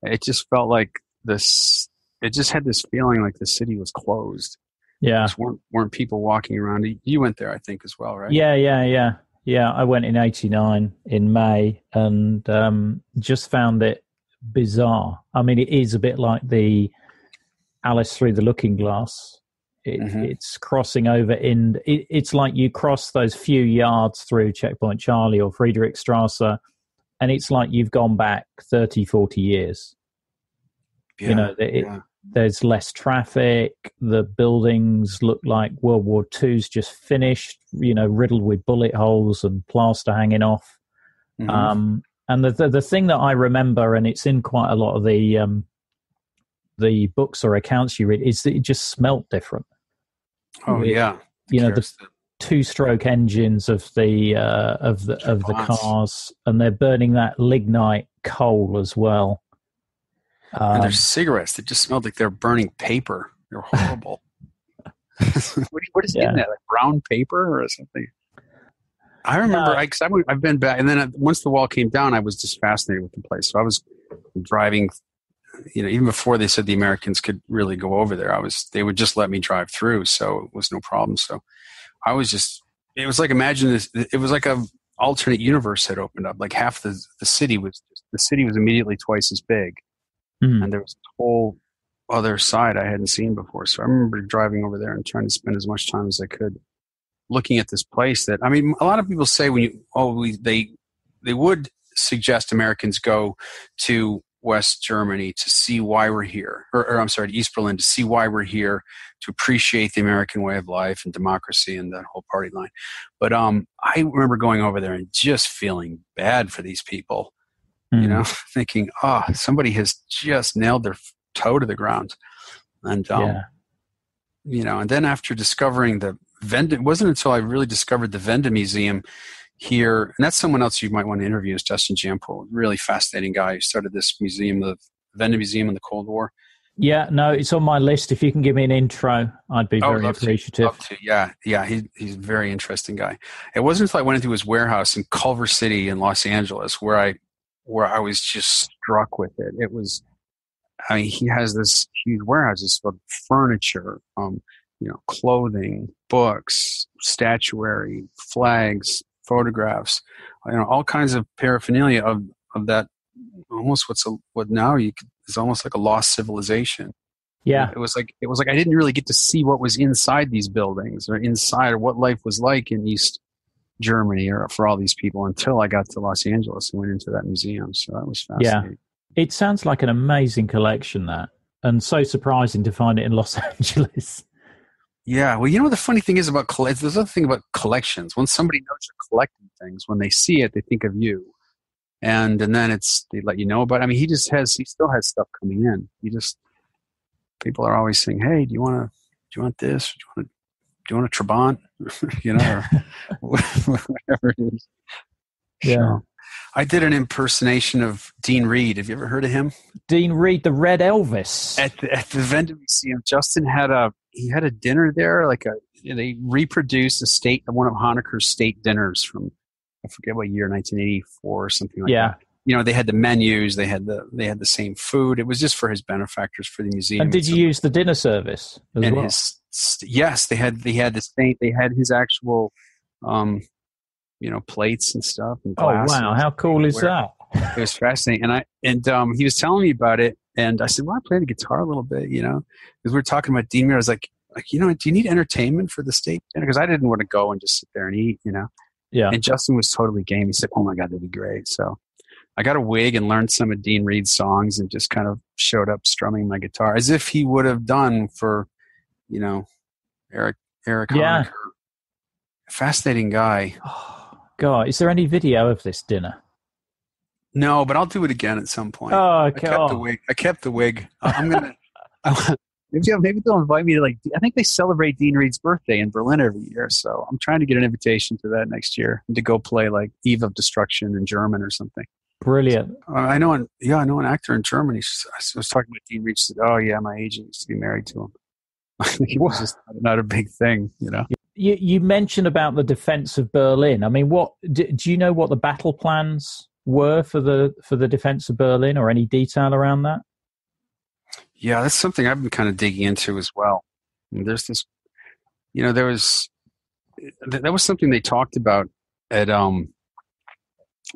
it just felt like this. It just had this feeling like the city was closed. Yeah, Just weren't weren't people walking around. You went there, I think, as well, right? Yeah, yeah, yeah, yeah. I went in '89 in May and um, just found it bizarre. I mean, it is a bit like the Alice through the Looking Glass. It, Mhm. It's crossing over in. It, it's like you cross those few yards through Checkpoint Charlie or Friedrichstrasse, and it's like you've gone back 30, 40 years. Yeah, You know, it, yeah. there's less traffic. The buildings look like World War II's just finished, you know, riddled with bullet holes and plaster hanging off. Mhm. Um, and the, the the thing that I remember, and it's in quite a lot of the um, the books or accounts you read, is that it just smelt different. oh with, yeah. You know, the two-stroke engines of the uh, of the of the cars, and they're burning that lignite coal as well. And Um, their cigarettes that just smelled like they're burning paper. They're horrible. what, what is Yeah. in that? Like brown paper or something? I remember, No. I, cause I, went- I've been back, and then uh, once the wall came down, I was just fascinated with the place. So I was driving, you know, even before they said the Americans could really go over there, I was, they would just let me drive through. So it was no problem. So I was just, it was like, imagine this, it was like a alternate universe had opened up. Like half the, the city was, the city was immediately twice as big. Hmm. And there was a whole other side I hadn't seen before. So I remember driving over there and trying to spend as much time as I could looking at this place that I mean a lot of people say when you oh we, they they would suggest Americans go to West Germany to see why we're here or, or I'm sorry to East Berlin to see why we're here to appreciate the American way of life and democracy and that whole party line but um I remember going over there and just feeling bad for these people you Mm. know thinking oh somebody has just nailed their toe to the ground and um yeah. you know, and then after discovering the Wende, it wasn't until I really discovered the Wende Museum here, and that's someone else you might want to interview is Justin Jampol, really fascinating guy who started this museum, the Wende Museum in the Cold War. Yeah, no, it's on my list. If you can give me an intro, I'd be Oh, very to, appreciative. love to. Yeah, yeah, he, he's a very interesting guy. It wasn't until I went into his warehouse in Culver City in Los Angeles where I where I was just struck with it. It was, I mean, he has this huge warehouse. It's full of furniture, um, you know, clothing, books, statuary, flags, photographs, you know, all kinds of paraphernalia of of that. Almost what's a, what now you could, is almost like a lost civilization Yeah, it was like it was like I didn't really get to see what was inside these buildings or inside or what life was like in East Germany or for all these people until I got to Los Angeles and went into that museum. So that was fascinating. Yeah. it sounds like an amazing collection that, and so surprising to find it in Los Angeles. Yeah. Well, you know what the funny thing is about coll- there's another thing about collections. When somebody knows you're collecting things, when they see it, they think of you, and and then it's they let you know about. It. I mean, he just has he still has stuff coming in. He just people are always saying, "Hey, do you want to do you want this? Do you want to do you want a Trabant? you know, whatever it is." Yeah. So, I did an impersonation of Dean Reed. Have you ever heard of him? Dean Reed, the Red Elvis. at the, at the Wende Museum, Justin had a he had a dinner there, like a they reproduced a state one of Honecker's state dinners from I forget what year, 1984 or something like Yeah. that. You know, they had the menus, they had the they had the same food. It was just for his benefactors for the museum. and did so- you use the dinner service as and well? his yes, they had they had the state they had his actual um you know plates and stuff and oh wow, how cool is that? it was fascinating. And i and um he was telling me about it and i said well i play the guitar a little bit you know? Because we were talking about dean Muir. i was like like you know do you need entertainment for the state dinner because i didn't want to go and just sit there and eat you know? Yeah, and justin was totally game. He said oh my god that'd be great. So i got a wig and learned some of dean reed's songs and just kind of showed up strumming my guitar as if he would have done for you know eric eric Yeah. Honecker. fascinating guy God, is there any video of this dinner? no but i'll do it again at some point Oh, I okay. kept the Oh, wig. I kept the wig. I- I'm gonna. maybe maybe they'll invite me to like. I think they celebrate Dean Reed's birthday in Berlin every year, so I'm trying to get an invitation to that next year to go play like Eve of Destruction in German or something. brilliant. Uh, I know, an, yeah, I know an actor in Germany. I was talking with Dean Reed. She said, "Oh yeah, my agent used to be married to him." it was just not a big thing, you know. You, you mentioned about the defense of Berlin. I mean, what do, do you know what the battle plans were for the for the defense of Berlin, or any detail around that? Yeah, that's something I've been kind of digging into as well. And there's this, you know, there was th- that was something they talked about at um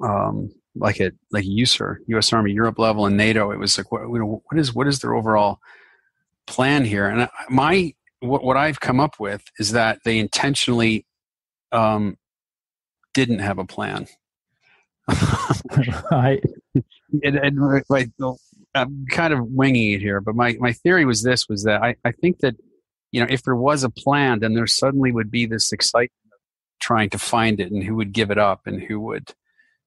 um like at like USAREUR, U.S. Army Europe level and NATO. It was like what you know what is what is their overall plan here? And my what what I've come up with is that they intentionally um didn't have a plan. I, and, and like, I'm kind of winging it here, but my, my theory was this: was that I, I think that you know if there was a plan, then there suddenly would be this excitement of trying to find it, and who would give it up, and who would,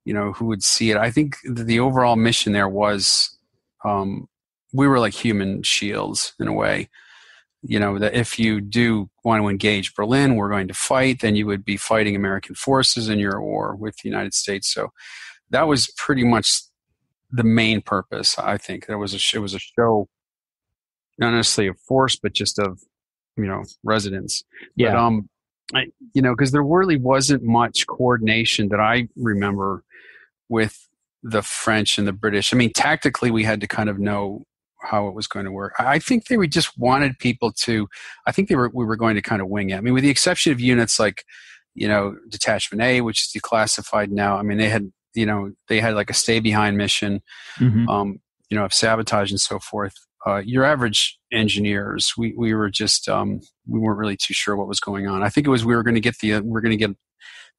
you know, who would see it. I think the, the overall mission there was um, we were like human shields in a way. You know that if you do want to engage Berlin, we're going to fight. Then you would be fighting American forces in your war with the United States. So that was pretty much the main purpose. I think there was a it was a show, not necessarily of force, but just of you know residents. But Yeah. um, I, you know, because there really wasn't much coordination that I remember with the French and the British. I mean, tactically, we had to kind of know how it was going to work. I think they just wanted people to. I think they were we were going to kind of wing it. I mean, with the exception of units like, you know, Detachment A, which is declassified now. I mean, they had you know they had like a stay behind mission, Mhm. um, you know, of sabotage and so forth. Uh, your average engineers, we we were just um, we weren't really too sure what was going on. I think it was we were going to get the uh, We're going to get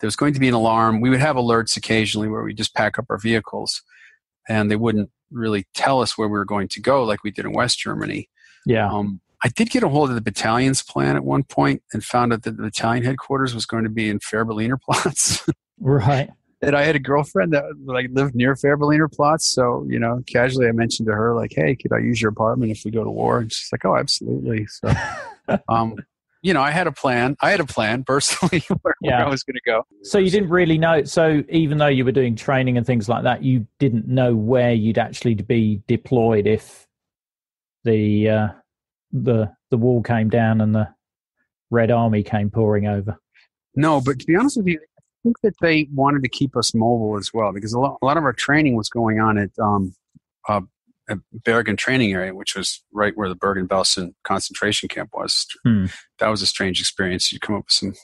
there was going to be an alarm. We would have alerts occasionally where we just pack up our vehicles, and they wouldn't really tell us where we were going to go like we did in West Germany. Yeah. Um, I did get a hold of the battalion's plan at one point and found out that the battalion headquarters was going to be in Fehrbelliner Platz. Right. and I had a girlfriend that like lived near Fehrbelliner Platz, so you know, casually I mentioned to her like, "Hey, could I use your apartment if we go to war?" And she's like, "Oh, absolutely." So, um, you know, I had a plan. I had a plan personally where, where Yeah. I was going to go. So you didn't really know. So even though you were doing training and things like that, you didn't know where you'd actually be deployed if the uh, the the wall came down and the Red Army came pouring over. No, but to be honest with you, I think that they wanted to keep us mobile as well because a lot, a lot of our training was going on at um, uh, Bergen training area, which was right where the Bergen-Belsen concentration camp was. Hmm. That was a strange experience. You come up with some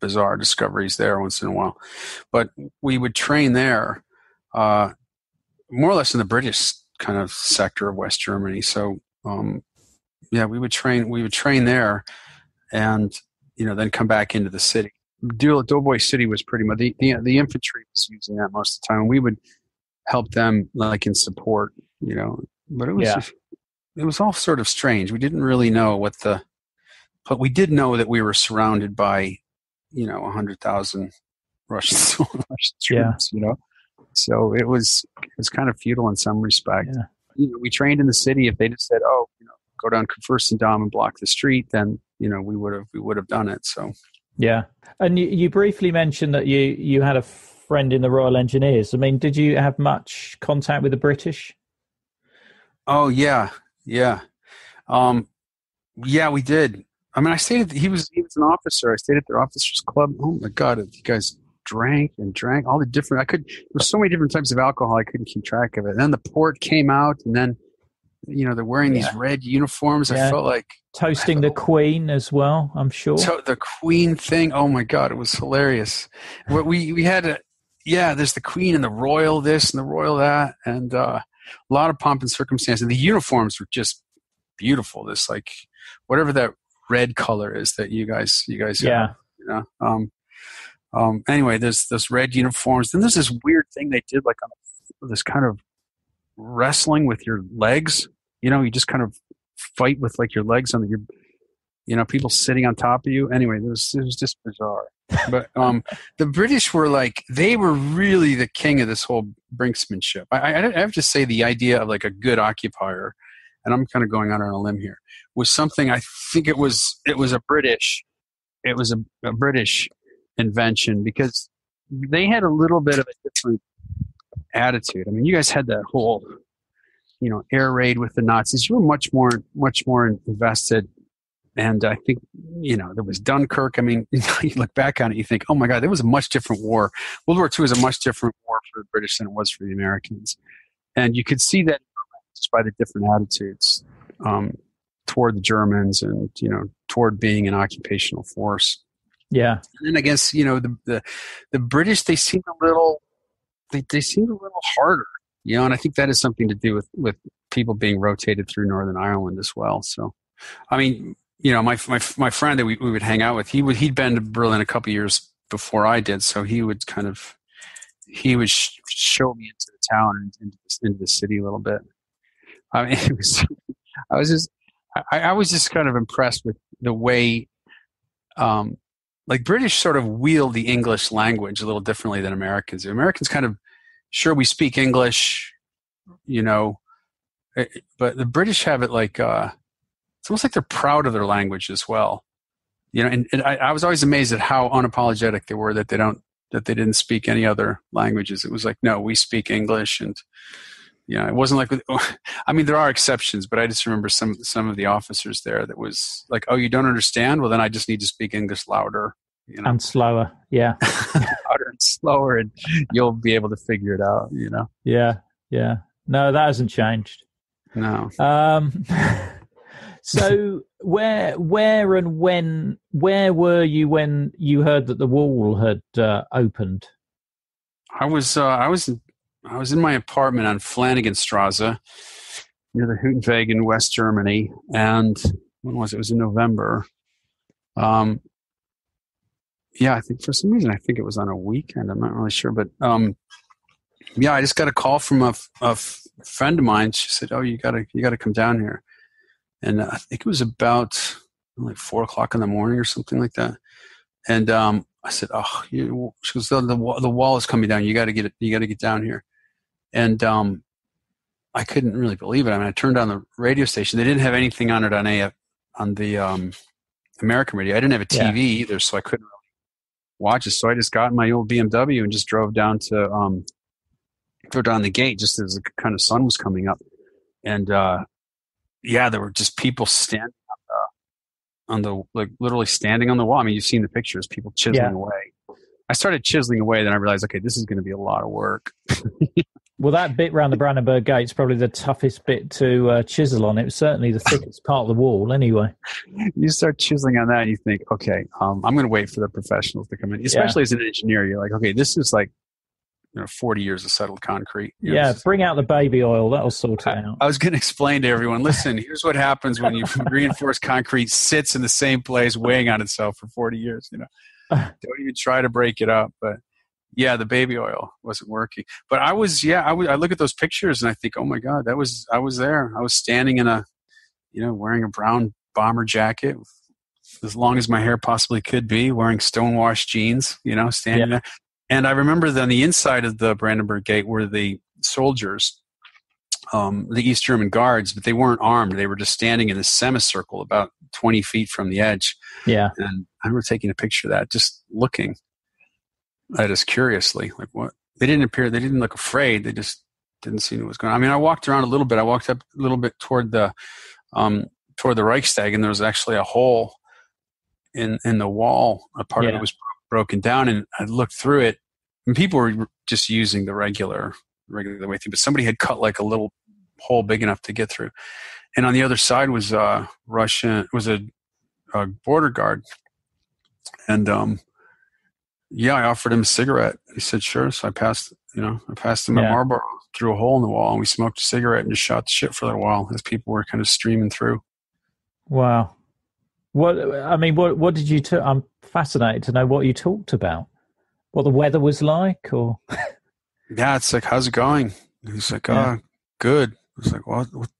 bizarre discoveries there once in a while, but we would train there, uh, more or less in the British kind of sector of West Germany. So, um, yeah, we would train. We would train there, and you know, then come back into the city. Dou- Doughboy City was pretty much the, the the infantry was using that most of the time. We would help them like in support, you know. But it was Yeah. it was all sort of strange. We didn't really know what the, but we did know that we were surrounded by, you know, a hundred thousand Russian Russian Yeah. troops. You know, so it was it was kind of futile in some respect. Yeah. You know, we trained in the city. If they just said, "Oh, you know, go down Kurfürstendamm and block the street," then you know we would have we would have done it. So Yeah, and you, you briefly mentioned that you you had a friend in the Royal Engineers. I mean, did you have much contact with the British? Oh yeah, yeah, um, yeah. We did. I mean, I stayed. At, he was he was an officer. I stayed at their officers' club. Oh my god, you guys drank and drank all the different. I could. There were so many different types of alcohol. I couldn't keep track of it. And then the port came out, and then you know they're wearing these red uniforms. I felt like Toasting the Queen as well, I'm sure. so the Queen thing. Oh my god, it was hilarious. We, we had a yeah. There's the Queen and the Royal this and the Royal that, and uh, a lot of pomp and circumstance. And the uniforms were just beautiful. This like whatever that red color is that you guys you guys have, yeah, you know. Um, um, anyway, there's those red uniforms. Then there's this weird thing they did, like on this kind of wrestling with your legs. You know, you just kind of fight with like your legs on your, you know, people sitting on top of you. Anyway, it was it was just bizarre. But um, the British were like they were really the king of this whole brinksmanship. I, I, I have to say the idea of like a good occupier, and I'm kind of going out on a limb here, was something I think it was it was a British, it was a, a British invention because they had a little bit of a different attitude. I mean, you guys had that whole, you know, air raid with the Nazis. You were much more, much more invested. And I think, you know, there was Dunkirk. I mean, you look back on it, you think, oh my God, there was a much different war. World War II is a much different war for the British than it was for the Americans. And you could see that just by the different attitudes um, toward the Germans and, you know, toward being an occupational force. yeah, And then I guess you know the the, the British they seem a little they they seem a little harder, you know, and I think that is something to do with with people being rotated through Northern Ireland as well. So, I mean, you know, my my my friend that we, we would hang out with, he would he'd been to Berlin a couple years before I did, so he would kind of he would sh- show me into the town and into the, into the city a little bit. I mean, it was I was just I, I was just kind of impressed with the way um, like British sort of wield the English language a little differently than Americans. Americans kind of, sure, we speak English, you know, eh, but the British have it like, uh, it's almost like they're proud of their language as well. You know, and, and I, I was always amazed at how unapologetic they were that they don't, that they didn't speak any other languages. It was like, no, we speak English and, you know, it wasn't like. I mean, there are exceptions, but I just remember some some of the officers there that was like, "Oh, you don't understand? Well, then I just need to speak English louder, you know, And slower. Yeah. louder and slower, and you'll be able to figure it out." You know, Yeah. Yeah. No, that hasn't changed. no. Um, so where, where, and when, where were you when you heard that the wall had uh, opened? I was uh, I was I was in my apartment on Flanaganstrasse near the Hüttenweg in West Germany, and when was it? It was in November. Um, yeah, I think for some reason I think it was on a weekend. I'm not really sure, but um, yeah, I just got a call from a, a friend of mine. She said, "Oh, you gotta you gotta come down here," and I think it was about like four o'clock in the morning or something like that. And um, I said, "Oh, you," she goes, "The, the, wall- the wall is coming down. You got to get it. You got to get down here." And um, I couldn't really believe it. I mean, I turned on the radio station. They didn't have anything on it on a on the um, American radio. I didn't have a Yeah. TV either, so I couldn't really watch it. So I just got in my old BMW and just drove down to um, drove down the gate just as the kind of sun was coming up. And uh, yeah, there were just people standing on the, on the like literally standing on the wall. I mean, you've seen the pictures, people chiseling Yeah. away. I started chiseling away, then I realized, okay, this is going to be a lot of work. Well, that bit round the Brandenburg Gate is probably the toughest bit to uh, chisel on. It was certainly the thickest part of the wall, anyway. you start chiseling on that, and you think, okay, um, I'm going to wait for the professionals to come in. Especially as an engineer, you're like, okay, this is like you know 40 years of settled concrete. You Yeah, is- bring out the baby oil. That'll sort it out. I was going to explain to everyone. Listen, here's what happens when you reinforced concrete sits in the same place, weighing on itself for 40 years. You know, don't even try to break it up. But yeah, the baby oil wasn't working. But I was, yeah, I would. I look at those pictures and I think, oh my god, that was. I was there. I was standing in a, you know, wearing a brown bomber jacket, as long as my hair possibly could be, wearing stonewashed jeans. You know, standing Yeah. there. And I remember that on the inside of the Brandenburg Gate were the soldiers um, the East German guards, but they weren't armed. They were just standing in a semicircle about 20 feet from the edge. Yeah. And I remember taking a picture of that, just looking at us curiously, like what? They didn't appear, they didn't look afraid. They just didn't see what was going on. I mean, I walked around a little bit. I walked up a little bit toward the, um, toward the Reichstag, and there was actually a hole in, in the wall. A part of it was broken down, and I looked through it, and people were just using the regular regular way through, but somebody had cut like a little hole big enough to get through. And on the other side was uh Russian was a, a border guard. And um yeah, I offered him a cigarette. He said sure. So I passed you know, I passed him Yeah. a Marlboro through a hole in the wall and we smoked a cigarette and just shot the shit for a little while as people were kind of streaming through. Wow. What I mean, what what did you? i I'm fascinated to know what you talked about. What the weather was like, or Yeah, it's like, how's it going? He's like, oh, Yeah. good. I was like, what, what,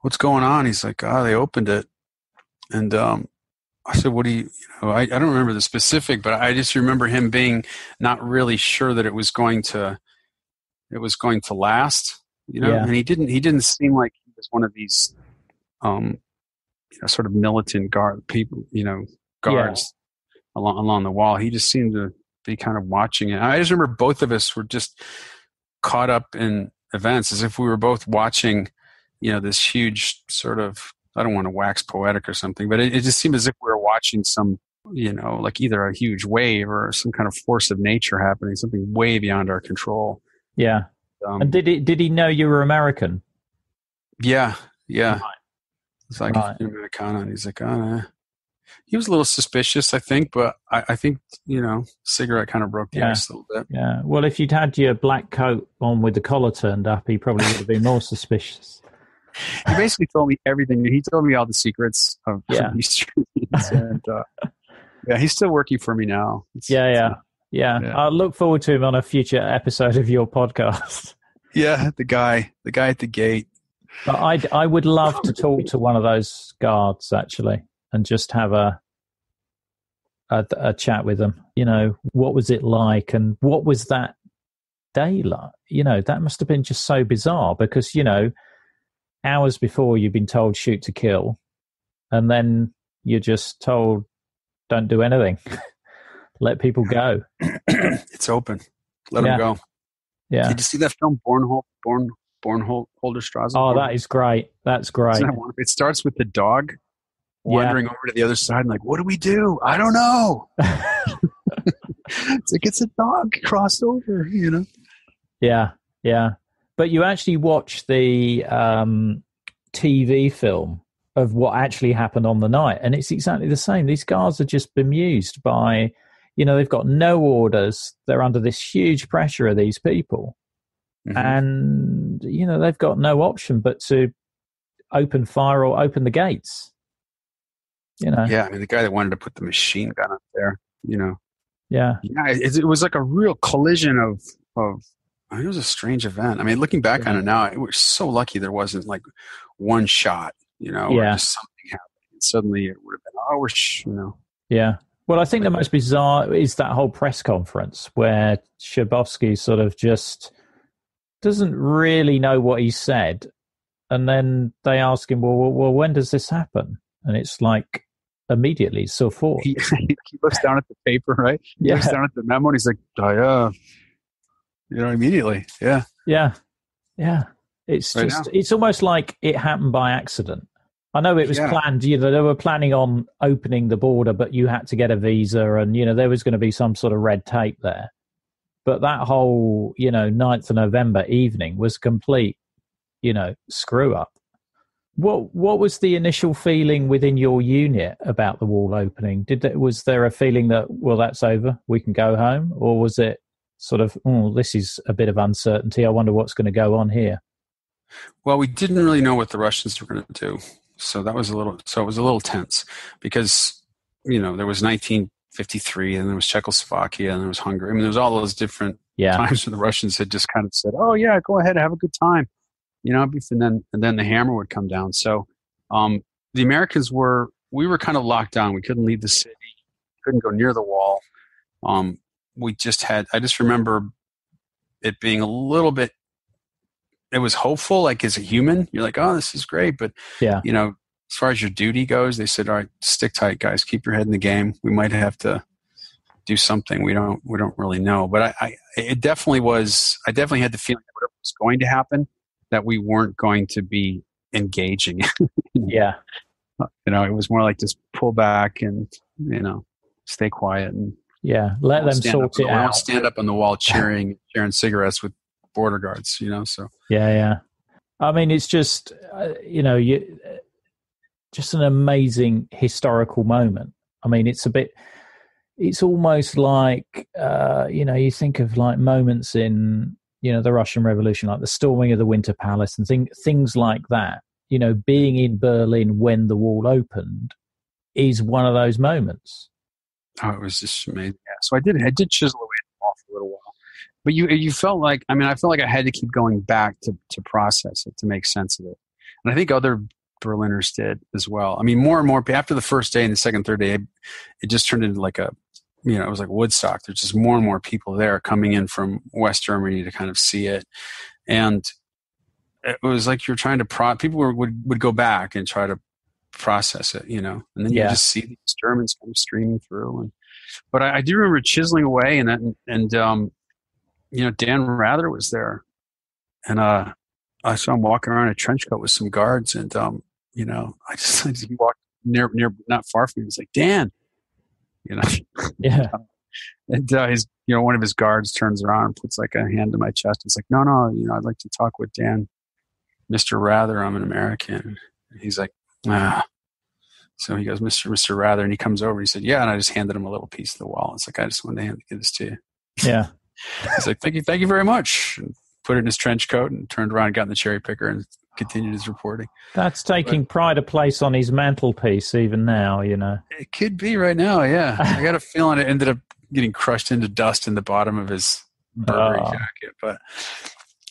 what's going on? He's like, oh, they opened it. And um, I said, what do you, you know, I, I don't remember the specific, but I just remember him being not really sure that it was going to, it was going to last, you know, Yeah. and he didn't, he didn't seem like he was one of these, um, you know, sort of militant guard people, you know, guards along, along the wall. He just seemed to be kind of watching it. I just remember both of us were just caught up in events as if we were both watching, you know, this huge sort of, I don't want to wax poetic or something, but it, it just seemed as if we were watching some, you know, like either a huge wave or some kind of force of nature happening, something way beyond our control. yeah. Um, And did he did he know you were American? yeah, yeah. It's like Right. Americana, and he's like, oh. He was a little suspicious, I think, but I, I think you know, cigarette kind of broke the Yeah. ice a little bit. Yeah. Well, if you'd had your black coat on with the collar turned up, he probably would have been more suspicious. he basically told me everything. He told me all the secrets of Yeah. from East Germans, and uh, yeah, he's still working for me now. It's- Yeah, yeah, yeah. Yeah. I look forward to him on a future episode of your podcast. yeah. The guy, the guy at the gate. But I I would love to talk to one of those guards actually, and just have a, a a chat with them. You know, what was it like, and what was that day like? You know, that must have been just so bizarre because you know, hours before you've been told shoot to kill, and then you're just told don't do anything, let people go. it's open. Let Yeah. him go. Yeah, Did you see that film, Born oh, Born Bornholmer Oh, that is great. That's great. It starts with the dog wandering yeah. over to the other side and like, what do we do? I don't know. it's like it's a dog crossed over, you know. Yeah, yeah. But you actually watch the um, TV film of what actually happened on the night, and it's exactly the same. These guards are just bemused by, you know, they've got no orders. They're under this huge pressure of these people, mm-hmm. and you know they've got no option but to open fire or open the gates. You know. Yeah, I mean the guy that wanted to put the machine gun up there, you know. Yeah. Yeah, it, it was like a real collision of of. I mean, it was a strange event. I mean, looking back yeah. on it now, we're so lucky there wasn't like one shot, you know, yeah. or just something happened. And suddenly it would have been, oh, we're, sh-, you know. Yeah. Well, I think the most bizarre is that whole press conference where Schabowski sort of just doesn't really know what he said. And then they ask him, well, well when does this happen? And it's like, immediately so forth. He, he, looks down at the paper, right? He yeah. looks down at the memo and he's like, oh, yeah. You know, immediately. Yeah. Yeah. Yeah. It's right just, now. it's almost like it happened by accident. I know it was yeah. planned, you know, they were planning on opening the border, but you had to get a visa and, you know, there was going to be some sort of red tape there. But that whole, you know, 9th of November evening was complete, you know, screw up. What what was the initial feeling within your unit about the wall opening? Did there, was there a feeling that well that's over, we can go home, or was it sort of oh this is a bit of uncertainty? I wonder what's going to go on here. Well, we didn't really know what the Russians were going to do, so that was a little so it was a little tense because you know there was 1953 and there was Czechoslovakia and there was Hungary. I mean, there was all those different yeah. times when the Russians had just kind of said, "Oh yeah, go ahead, have a good time." You know, and then and then the hammer would come down. So um, the Americans were we were kind of locked down. We couldn't leave the city, couldn't go near the wall. Um, we just had. I just remember it being a little bit. It was hopeful, like as a human, you're like, oh, this is great, but yeah, you know, as far as your duty goes, they said, all right, stick tight, guys, keep your head in the game. We might have to do something. We don't we don't really know, but I, I it definitely was. I definitely had the feeling that whatever was going to happen that we weren't going to be engaging. yeah. You know, it was more like just pull back and, you know, stay quiet and yeah, let them sort it out. stand up on the wall cheering, sharing cigarettes with border guards, you know, so. Yeah, yeah. I mean, it's just, uh, you know, you, just an amazing historical moment. I mean, it's a bit, it's almost like, uh, you know, you think of like moments in you know the Russian Revolution, like the storming of the Winter Palace and thing, things like that. You know, being in Berlin when the wall opened is one of those moments. Oh, it was just amazing. Yeah. So I did I did chisel away off a little while, but you you felt like I mean I felt like I had to keep going back to to process it to make sense of it, and I think other Berliners did as well. I mean, more and more after the first day and the second, third day, it just turned into like a you know, it was like Woodstock. There's just more and more people there coming in from West Germany to kind of see it. And it was like you're trying to pro people were, would, would go back and try to process it, you know, and then you just see these Germans kind of streaming through. And, but I, I do remember chiseling away and, and, and, um, you know, Dan Rather was there and, uh, I saw him walking around in a trench coat with some guards and, um, you know, I just, I just walked near, near, not far from me. He was like, Dan, you know. Yeah. and uh, his, you know, one of his guards turns around and puts like a hand to my chest. He's like, "No, no, you know, I'd like to talk with Dan, Mister Rather. I'm an American." And he's like, "Ah." So he goes, "Mister, Mister Rather," and he comes over. He said, "Yeah," and I just handed him a little piece of the wall. It's like I just wanted to hand, give this to you. Yeah. he's like, "Thank you, thank you very much." And put it in his trench coat and turned around and got in the cherry picker and continued his reporting. That's taking but, pride of place on his mantelpiece even now, you know. It could be right now, yeah. I got a feeling it ended up getting crushed into dust in the bottom of his Burberry oh. jacket, but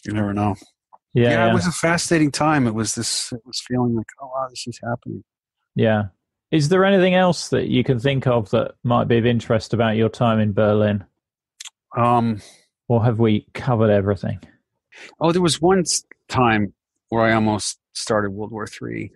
you never know. Yeah, yeah, yeah, it was a fascinating time. It was this it was feeling like, oh wow, this is happening. Yeah. Is there anything else that you can think of that might be of interest about your time in Berlin? Um or have we covered everything? Oh, there was one time where I almost started World War Three.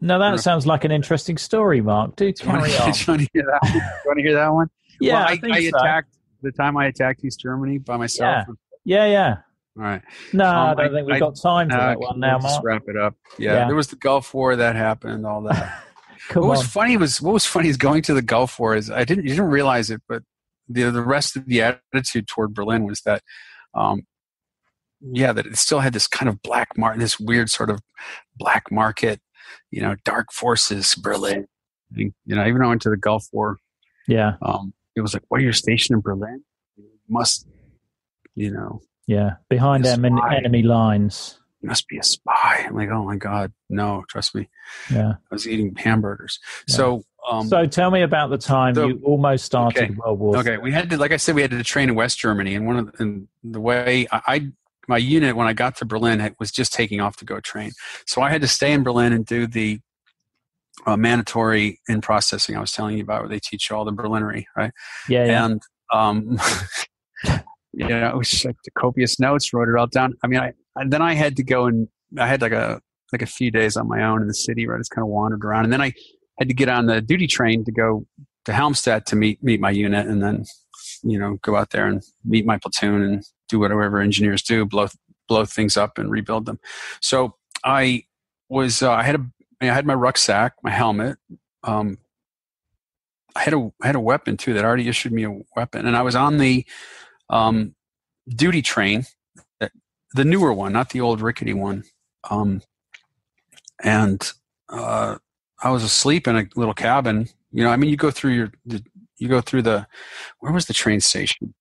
No, that sounds like an interesting story, Mark. Do carry you want to hear that one? want to hear that one? Yeah, well, I, I, I so. attacked the time I attacked East Germany by myself. Yeah, yeah, yeah. All right. No, I Um, don't I- think we've I- got time for Uh, that one now, Mark. wrap it up. Yeah, Yeah. There was the Gulf War that happened, all that. What was on. funny was what was funny is going to the Gulf War is I didn't you didn't realize it, but the the rest of the attitude toward Berlin was that, um, yeah, that it still had this kind of black market, this weird sort of black market, you know, dark forces Berlin. You know, even though I went to the Gulf War, Yeah, um, it was like, "What? You're stationed in Berlin? You must, you know, yeah. Behind them enemy lines. you must be a spy." I'm like, "Oh my god, no! Trust me, Yeah. I was eating hamburgers." Yeah. So, um, so tell me about the time so- you almost started okay. World War. Okay, we had to, like I said, we had to train in West Germany, and one of the, and the way I, I, my unit when I got to Berlin had- was just taking off to go train, so I had to stay in Berlin and do the uh, mandatory in processing I was telling you about, where they teach you all the Berlinery, right? Yeah, yeah. And um, you know, it was like the copious notes, wrote it all down. I mean, I then I had to go and I had like a like a few days on my own in the city where I just kind of wandered around, and then I had to get on the duty train to go to Helmstedt to meet meet my unit, and then you know go out there and meet my platoon and do whatever engineers do, blow blow things up and rebuild them. So I was uh, I had a I had my rucksack, my helmet. Um, I had a I had a weapon too that already issued me a weapon, and I was on the um, duty train, that- the newer one, not the old rickety one. Um, and uh, I was asleep in a little cabin. You know, I mean, you go through your you go through the where was the train station?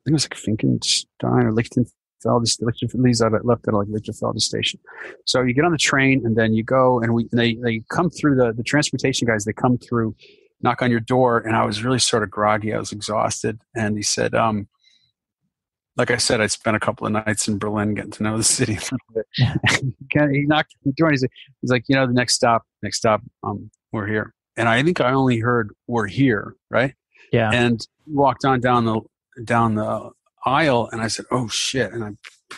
I think it was like Finkenstein or Lichtenfeld. Lichtenfeld leaves out left at like Lichtenfeld station. So you get on the train and then you go and we they they come through the the transportation guys. They come through, knock on your door, and I was really sort of groggy. I was exhausted, and he said, um, like I said, I spent a couple of nights in Berlin getting to know the city a little bit. He knocked on the door and he said, he's like, you know, the next stop, next stop, um, we're here. And I think I only heard we're here, right? yeah. and walked on down the down the aisle and i said oh shit and i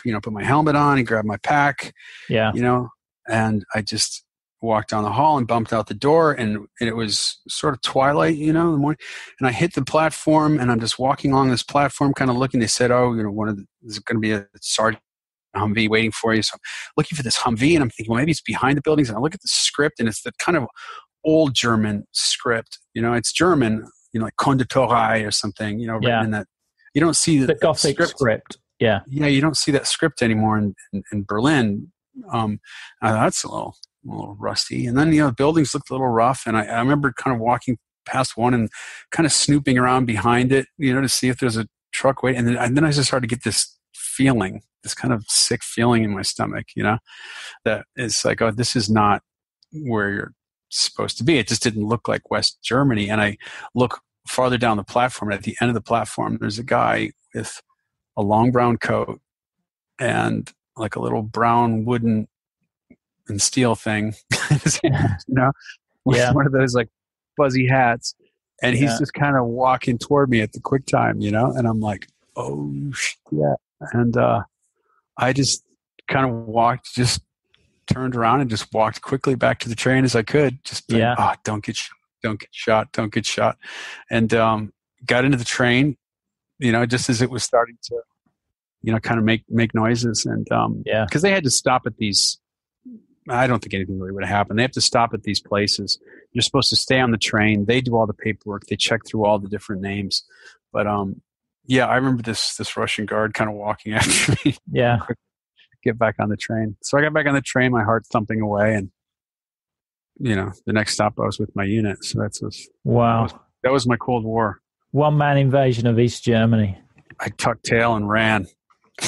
you know put my helmet on and grabbed my pack yeah. you know and i just walked down the hall and bumped out the door and, and it was sort of twilight you know in the morning and i hit the platform and i'm just walking along this platform kind of looking they said oh you know one of the there's going to be a sergeant Humvee waiting for you. So I'm looking for this Humvee and I'm thinking, well, maybe it's behind the buildings. And I look at the script and it's the kind of old German script. You know, it's German, you know, like Konditorei or something, you know, written Yeah. in that. You don't see The Gothic script. Yeah. Yeah, you don't see that script anymore in, in, in Berlin. Um, thought, that's a little, a little rusty. And then, you know, the buildings looked a little rough. And I, I remember kind of walking past one and kind of snooping around behind it, you know, to see if there's a truck waiting. And then, and then I just started to get this feeling, this kind of sick feeling in my stomach, you know, that it's like, oh, this is not where you're supposed to be. It just didn't look like West Germany. And I look farther down the platform, at the end of the platform, there's a guy with a long brown coat and like a little brown wooden and steel thing, you know, with Yeah. one of those like fuzzy hats. And he's Yeah. just kind of walking toward me at the quick time, you know, and I'm like, oh, yeah. And uh, I just kind of walked, just turned around and just walked quickly back to the train as I could. Just, Yeah. "Ah, don't get shot, don't get shot, don't get shot. And um, got into the train, you know, just as it was starting to, you know, kind of make make noises, and um, Yeah. because they had to stop at these. I don't think anything really would have happened. They have to stop at these places. You're supposed to stay on the train. They do all the paperwork. They check through all the different names. But um, yeah, I remember this this Russian guard kind of walking after me, Yeah. get back on the train. So I got back on the train, my heart thumping away, and you know, the next stop I was with my unit. So that's was Wow. that was my Cold War. One man invasion of East Germany. I tucked tail and ran.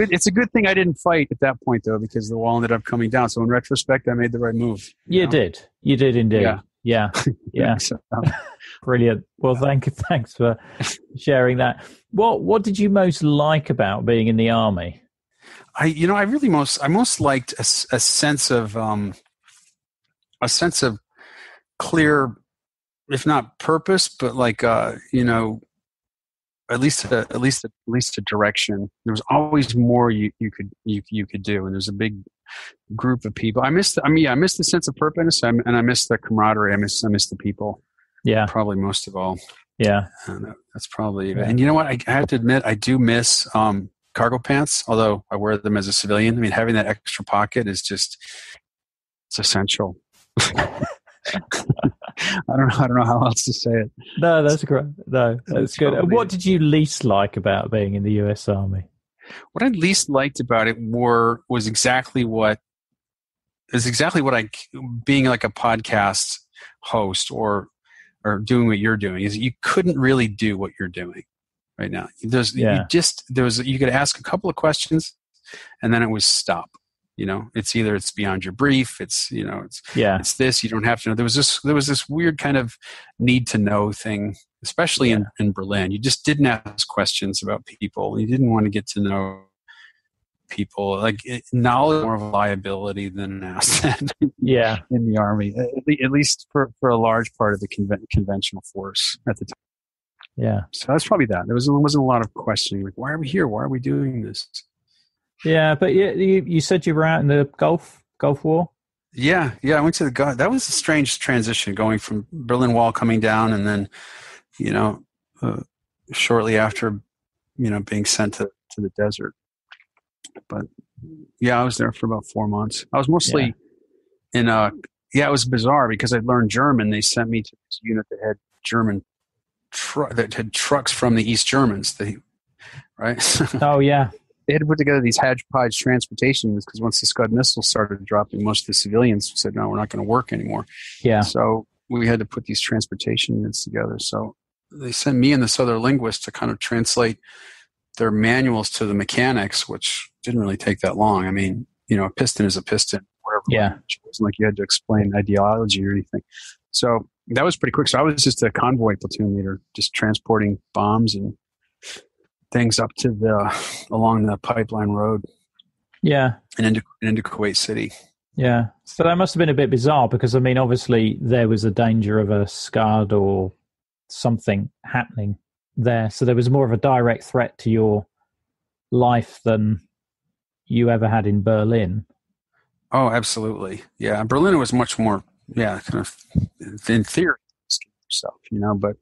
It's a good thing I didn't fight at that point though, because the wall ended up coming down. So in retrospect, I made the right move. You know? did. You did indeed. Yeah. Yeah. Yeah. So, um, Brilliant. Well, thank you. Thanks for sharing that. What What did you most like about being in the army? I, you know, I really most, I most liked a sense of, um, a sense of clear, if not purpose, but like, uh, you know, at least, a, at least, at least a direction. There was always more you, you could, you, you could do. And there's a big group of people. I missed, I mean, yeah, I missed the sense of purpose and I miss the camaraderie. I miss, I miss the people Yeah. probably most of all. Yeah. And that's probably, Yeah. and you know what? I, I have to admit, I do miss, um, cargo pants, although I wear them as a civilian. I mean, having that extra pocket is just it's essential. I don't know. I don't know how else to say it. No, that's great. No, that's It's good. probably- What did you least like about being in the U.S. Army? What I least liked about it were was exactly what is exactly what I being like a podcast host or or doing what you're doing is you couldn't really do what you're doing right now. There's you just there was you could ask a couple of questions and then it was stop. You know, it's either it's beyond your brief, it's you know, it's Yeah, it's this you don't have to know. There was this there was this weird kind of need to know thing especially in, in berlin. You just didn't ask questions about people. You didn't want to get to know people. Like it, knowledge more of a liability than an asset yeah, in the army at, at least for, for a large part of the conven- conventional force at the time yeah, so that's probably that. There was, there wasn't a lot of questioning like why are we here? Why are we doing this yeah. But you, you, you said you were out in the Gulf Gulf War. Yeah, yeah, I went to the God. That was a strange transition going from Berlin Wall coming down, and then, you know, uh, shortly after, you know, being sent to, to the desert. But yeah, I was there for about four months. I was mostly in uh yeah, it was bizarre because I learned German. They sent me to this unit that had German tru- that had trucks from the East Germans. They right. Oh yeah, they had to put together these hodgepodge transportation units because once the Scud missiles started dropping, most of the civilians said, "No, we're not going to work anymore." yeah, So we had to put these transportation units together. So they sent me and this other linguist to kind of translate their manuals to the mechanics, which didn't really take that long. I mean, you know, a piston is a piston, whatever. Yeah. It wasn't like you had to explain ideology or anything. So that was pretty quick. So I was just a convoy platoon leader, just transporting bombs and things up to the along the pipeline road yeah. and into and into Kuwait City. Yeah. So that must have been a bit bizarre because I mean, obviously there was a danger of a scud or something happening there. So there was more of a direct threat to your life than you ever had in Berlin. Oh, absolutely. Yeah, Berlin was much more, yeah, kind of in theory stuff, you know. But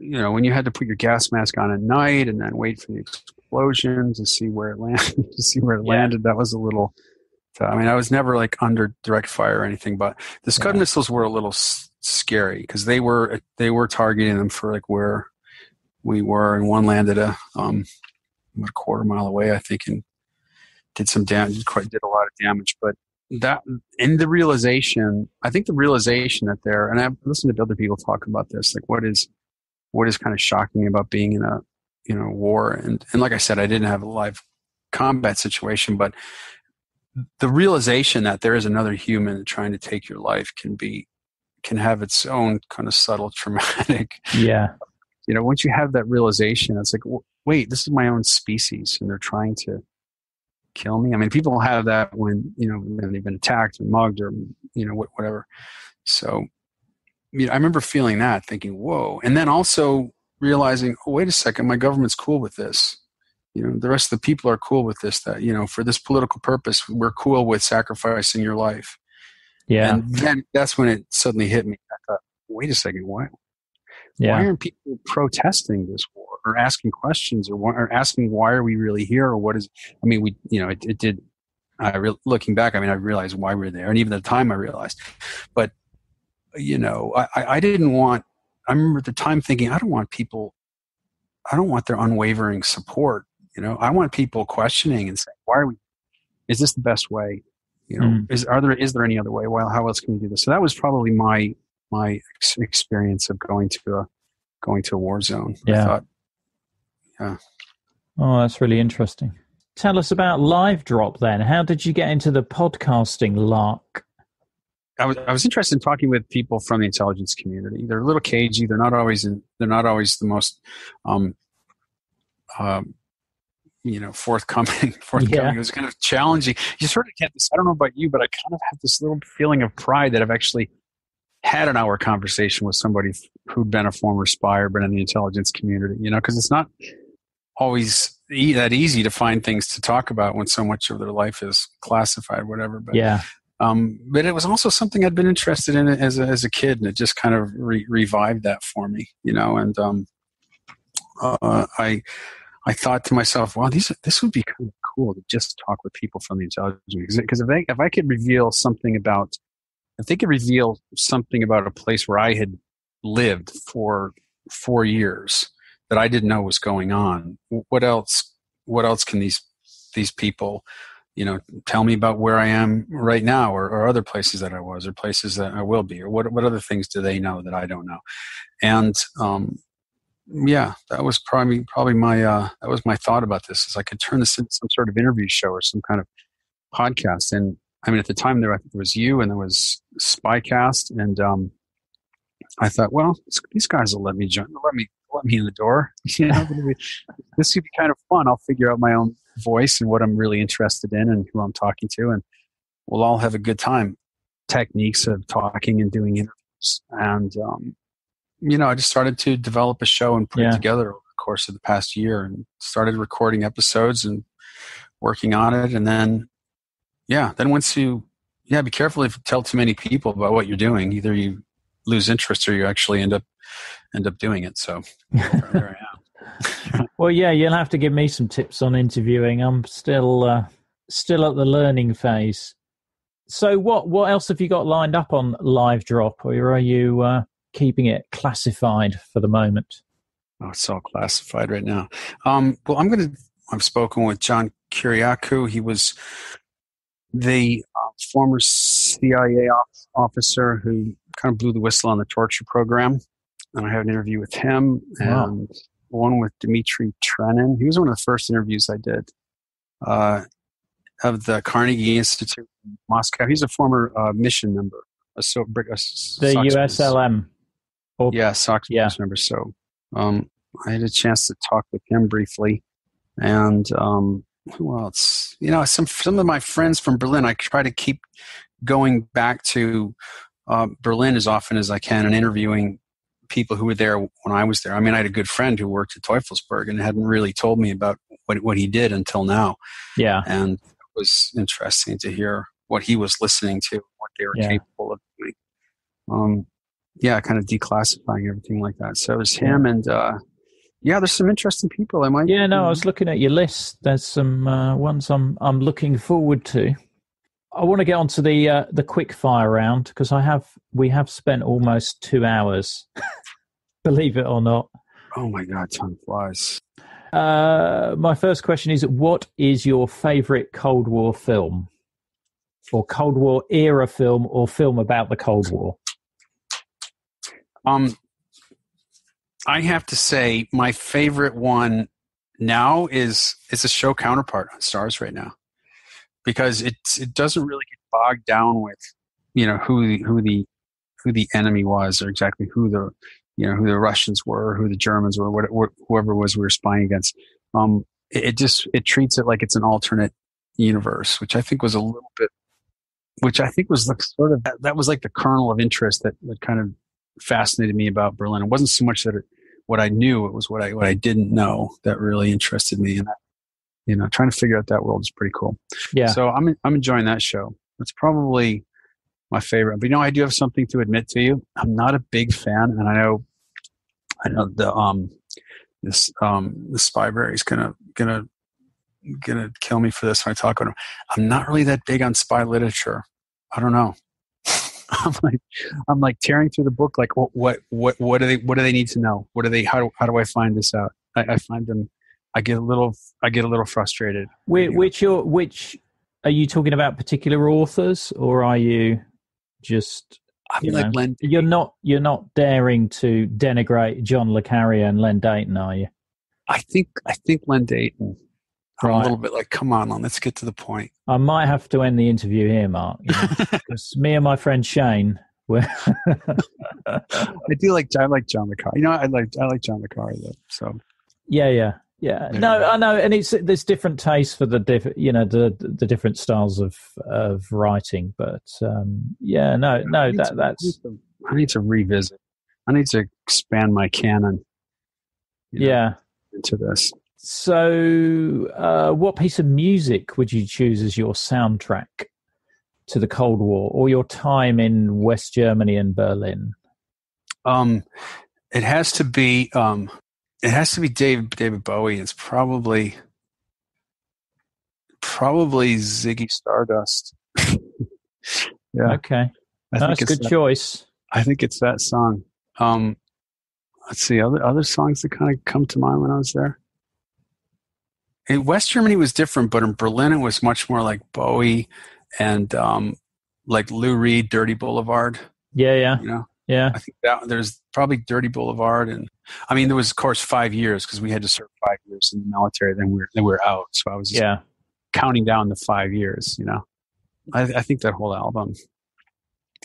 you know, when you had to put your gas mask on at night and then wait for the explosion to see where it landed, to see where it Yeah. landed, that was a little. I mean, I was never like under direct fire or anything, but the Scud Yeah. missiles were a little s- scary because they were they were targeting them for like where we were, and one landed a um about a quarter mile away, I think, and did some damage. Quite did a lot of damage, but that in the realization, I think the realization that there, and I've listened to other people talk about this, like what is what is kind of shocking about being in a you know war, and and like I said, I didn't have a live combat situation, but the realization that there is another human trying to take your life can be can have its own kind of subtle traumatic Yeah. you know once you have that realization it's like wait this is my own species and they're trying to kill me i mean people have that when you know when they've been attacked or mugged or you know whatever so you know, i remember feeling that thinking whoa and then also realizing oh wait a second my government's cool with this. You know the rest of the people are cool with this that you know for this political purpose we're cool with sacrificing your life. Yeah. and then that's when it suddenly hit me. I thought wait a second why why aren't people protesting this war or asking questions or, why, or asking why are we really here or what is i mean we you know it, it did i re- looking back i mean i realized why we're there and even at the time i realized but you know I, I didn't want i remember at the time thinking i don't want people i don't want their unwavering support you know i want people questioning and saying why are we is this the best way you know Mm. is are there is there any other way well how else can we do this so that was probably my my ex- experience of going to a going to a war zone. Yeah. I thought, Oh, that's really interesting. Tell us about Livedrop then. How did you get into the podcasting lark? I was I was interested in talking with people from the intelligence community. They're a little cagey. They're not always in, they're not always the most um, um, you know forthcoming. Forthcoming. Yeah. It was kind of challenging. You sort of get this. I don't know about you, but I kind of have this little feeling of pride that I've actually had an hour conversation with somebody who'd been a former spy or been in the intelligence community. You know, because it's not always e- that easy to find things to talk about when so much of their life is classified, whatever. But Yeah. Um, but it was also something I'd been interested in as a, as a kid, and it just kind of re- revived that for me, you know. And um, uh, I I thought to myself, "Wow, these this would be kind of cool to just talk with people from the intelligence because if they, if I could reveal something about if they could reveal something about a place where I had lived for four years that I didn't know was going on, what else? What else can these these people, you know, tell me about where I am right now, or, or other places that I was, or places that I will be, or what what other things do they know that I don't know? And um, yeah, that was probably probably my uh, that was my thought about this. Is I could turn this into some sort of interview show or some kind of podcast. And I mean, at the time there, I think there was you and there was Spycast, and um, I thought, well, these guys will let me join, let me let me in the door. You know, this could be kind of fun. I'll figure out my own voice and what I'm really interested in and who I'm talking to, and we'll all have a good time. Techniques of talking and doing interviews, and um, you know, I just started to develop a show and put yeah. it together over the course of the past year, and started recording episodes and working on it, and then yeah, then once you yeah, be careful if you tell too many people about what you're doing. Either you lose interest or you actually end up end up doing it. So there I am. Well, yeah, you'll have to give me some tips on interviewing. I'm still uh, still at the learning phase. So, what what else have you got lined up on Livedrop, or are you uh, keeping it classified for the moment? Oh, it's all classified right now. Um, well, I'm going to. I've spoken with John Kiriakou. He was the uh, former CIA officer who kind of blew the whistle on the torture program. And I had an interview with him wow. One with Dmitry Trenin. He was one of the first interviews I did uh, of the Carnegie Institute in Moscow. He's a former uh, mission member. A so, a, the USLM. Oh, yeah, SOX yeah. member. So um, I had a chance to talk with him briefly. And um, who else? You know, some some of my friends from Berlin. I try to keep going back to uh, Berlin as often as I can and interviewing people who were there when I was there. I mean, I had a good friend who worked at Teufelsberg and hadn't really told me about what what he did until now. Yeah, and it was interesting to hear what he was listening to, what they were yeah. capable of doing. Um, yeah, kind of declassifying everything like that. So it was him and uh, yeah, there's some interesting people. I might. Yeah, no, I was looking at your list. There's some uh, ones I'm I'm looking forward to. I want to get onto the uh, the quick fire round because I have we have spent almost two hours, believe it or not. Oh my god, time flies. Uh, my first question is: What is your favorite Cold War film, or Cold War era film, or film about the Cold War? Um, I have to say my favorite one now is is a show counterpart on Starz right now because it it doesn't really get bogged down with you know who the, who the who the enemy was or exactly who the you know who the Russians were, who the Germans were, what, what, whoever was we were spying against. Um, it, it, just it treats it like it's an alternate universe, which I think was a little bit, which I think was the sort of that was like the kernel of interest that that kind of fascinated me about Berlin. It wasn't so much that it, what I knew; it was what I what I didn't know that really interested me, and that you know, trying to figure out that world is pretty cool. Yeah. So I'm I'm enjoying that show. It's probably my favorite. But you know, I do have something to admit to you. I'm not a big fan, and I know, I know the um, this um, the Spybrary is gonna gonna gonna kill me for this when I talk about him. I'm not really that big on spy literature. I don't know. I'm like, I'm like tearing through the book. Like, what, what, what, what do they, what do they need to know? What do they, how do, how do I find this out? I, I find them I get a little I get a little frustrated. Which, which your which are you talking about particular authors or are you just you like know, you're not you're not daring to denigrate John le Carré and Len Deighton, are you? I think I think Len Deighton. Right. I'm a little bit like, come on, let's get to the point. I might have to end the interview here, Mark, because me and my friend Shane. I do like I like John le Carré. You know, I like I like John le Carré though. So yeah, yeah. Yeah, no, I know, and it's there's different tastes for the different, you know, the the different styles of of writing, but um, yeah, no, no, that to, that's. I need, to, I need, to, revisit. I need to expand my canon. know, yeah. Into this. So, uh, what piece of music would you choose as your soundtrack to the Cold War or your time in West Germany and Berlin? Um, it has to be um, It has to be Dave David Bowie. It's probably probably Ziggy Stardust. yeah, Okay. I That's a it's good that- choice. I think it's that song. Um, let's see other other songs that kind of come to mind when I was there. In West Germany was different, but in Berlin it was much more like Bowie and um, like Lou Reed, Dirty Boulevard. Yeah, yeah, You know, yeah. I think that there's probably Dirty Boulevard, and I mean there was of course five years because we had to serve five years in the military. Then we were then we were out, so I was just Yeah. counting down the five years. You know, I, I think that whole album.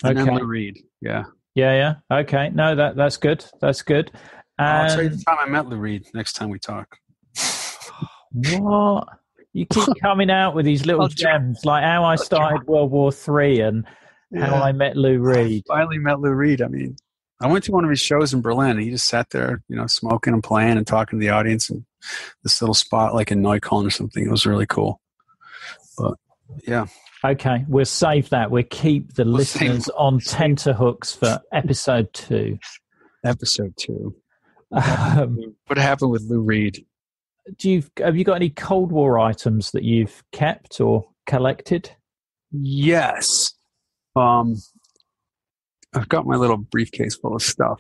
And Okay. then Lou Reed, yeah. Yeah, yeah. Okay. No, that that's good. That's good. I'll tell you the time I met Lou Reed. Next time we talk. what? You keep coming out with these little gems, like how I started World War Three and how I met Lou Reed. finally met Lou Reed. I mean, I went to one of his shows in Berlin. And he just sat there, you know, smoking and playing and talking to the audience in this little spot like in Neukölln or something. It was really cool. But yeah, Okay, we'll save that. We'll keep the We'll save- listeners on tenterhooks for episode two. episode two. Um, What happened with Lou Reed? do you have you got any Cold War items that you've kept or collected? Yes. Um, I've got my little briefcase full of stuff.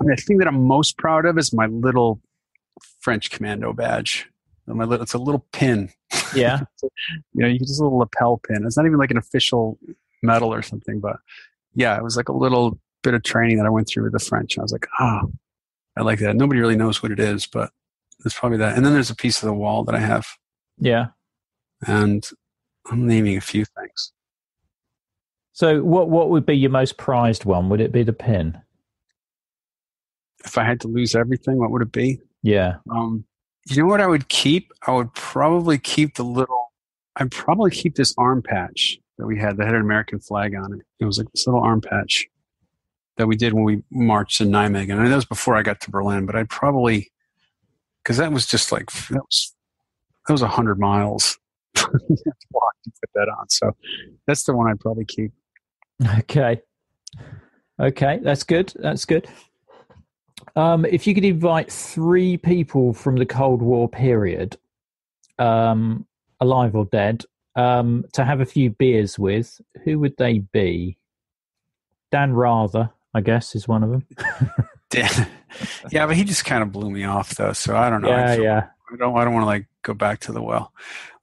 And the thing that I'm most proud of is my little French commando badge. My little, it's a little pin. Yeah. you know, you just a little lapel pin. It's not even like an official medal or something, but yeah, it was like a little bit of training that I went through with the French. I was like, ah, I like that. Nobody really knows what it is, but it's probably that. And then there's a piece of the wall that I have, Yeah. and I'm naming a few things. So what what would be your most prized one? Would it be the pin? If I had to lose everything, what would it be? Yeah. Um, you know what I would keep? I would probably keep the little. I'd probably keep this arm patch that we had that had an American flag on it. It was like this little arm patch that we did when we marched in Nijmegen. And that was before I got to Berlin, but I'd probably because that was just like that was that was a hundred miles. To walk to put that on. So that's the one I'd probably keep. Okay. Okay, that's good. That's good. Um, if you could invite three people from the Cold War period, um, alive or dead, um, to have a few beers with, who would they be? Dan Rather, I guess, is one of them. Dan. yeah, but he just kind of blew me off though. So I don't know. I yeah, feel- yeah. I don't. I don't want to like go back to the well.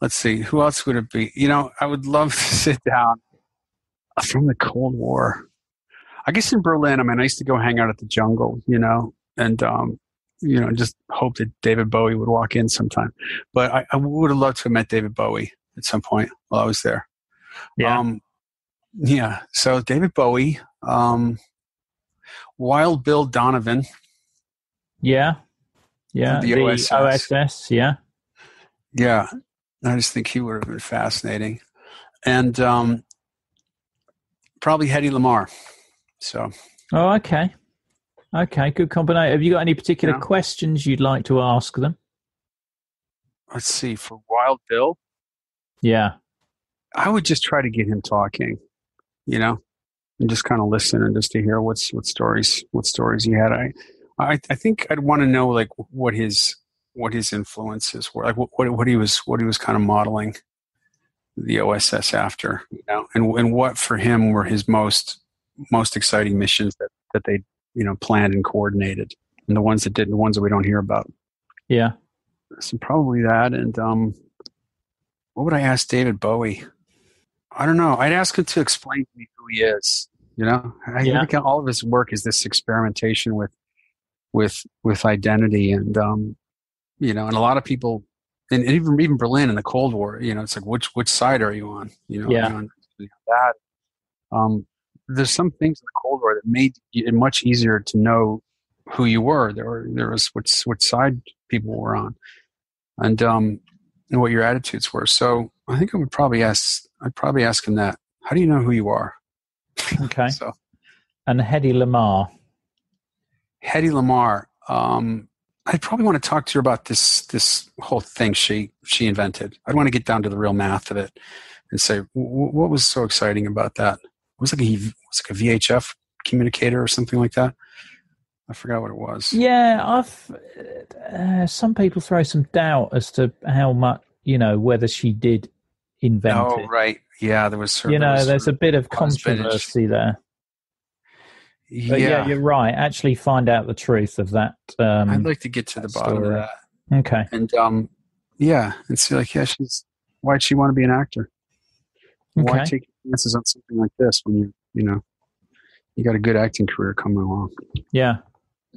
Let's see. Who else would it be? You know, I would love to sit down from the Cold War. I guess in Berlin. I mean, I used to go hang out at the jungle. You know, and um, you know, just hope that David Bowie would walk in sometime. But I, I would have loved to have met David Bowie at some point while I was there. Yeah. Um, yeah. So David Bowie, um, Wild Bill Donovan. Yeah. Yeah. The The, OSS. OSS. Yeah. Yeah, I just think he would have been fascinating, and um, probably Hedy Lamarr. So Oh, okay. Okay, good combination. Have you got any particular Yeah. questions you'd like to ask them? let's see for Wild Bill, Yeah. I would just try to get him talking, you know, and just kind of listen and just to hear what's what stories what stories he had. I I, I think I'd want to know like what his what his influences were, like what what, what he was what he was kind of modeling the OSS after, you know, and and what for him were his most most exciting missions that that they you know planned and coordinated, and the ones that didn't, the ones that we don't hear about. Yeah. So probably that, and um, what would I ask David Bowie? I don't know. I'd ask him to explain to me who he is. You know, I Yeah. think all of his work is this experimentation with with with identity, and um, you know, and a lot of people, and even even Berlin in the Cold War, you know, it's like which which side are you on? You know, Yeah. you on that. Um, there's some things in the Cold War that made it much easier to know who you were. There were there was which which side people were on, and um, and what your attitudes were. So I think I would probably ask. I'd probably ask him that. How do you know who you are? Okay. So And Hedy Lamarr. Hedy Lamarr. Um, I'd probably want to talk to her about this this whole thing she she invented. I'd want to get down to the real math of it and say what was so exciting about that. It was like a was like a VHF communicator or something like that. I forgot what it was. Yeah, I've. Uh, some people throw some doubt as to how much you know whether she did invent Oh, it. right. Yeah, there was. Sort You there know, was there's a bit of controversy there. Yeah. yeah. you're right. Actually, find out the truth of that. Um, I'd like to get to the bottom of that. okay. And um, yeah, and see like, yeah, she's why'd she want to be an actor? Why take chances on something like this when you you know you got a good acting career coming along? Yeah.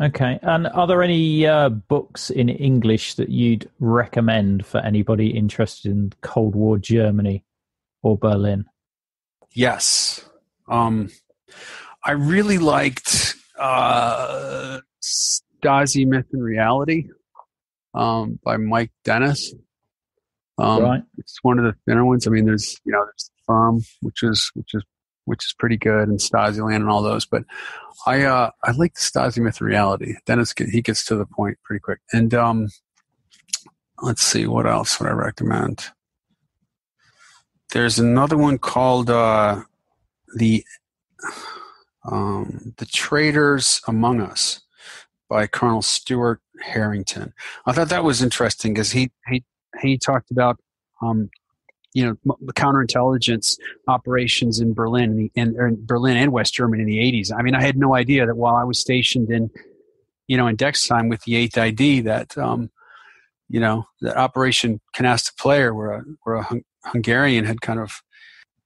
Okay. And are there any uh, books in English that you'd recommend for anybody interested in Cold War Germany or Berlin? Yes. Um, I really liked uh, Stasi Myth and Reality um, by Mike Dennis. Um, right. It's one of the thinner ones. I mean, there's you know there's the Firm, which is which is which is pretty good, and Stasiland and all those. But I uh, I like the Stasi Myth and Reality. Dennis get, he gets to the point pretty quick. And um, let's see what else would I recommend. There's another one called uh, the um, the Traitors Among Us by Colonel Stuart Herrington. I thought that was interesting because he he he talked about um, you know counterintelligence operations in Berlin in, the, in, Berlin and West Germany in the 80s. I mean, I had no idea that while I was stationed in you know in Dexheim with the 8th ID that um, you know that Operation Canasta Player, where a, where a Hun- Hungarian had kind of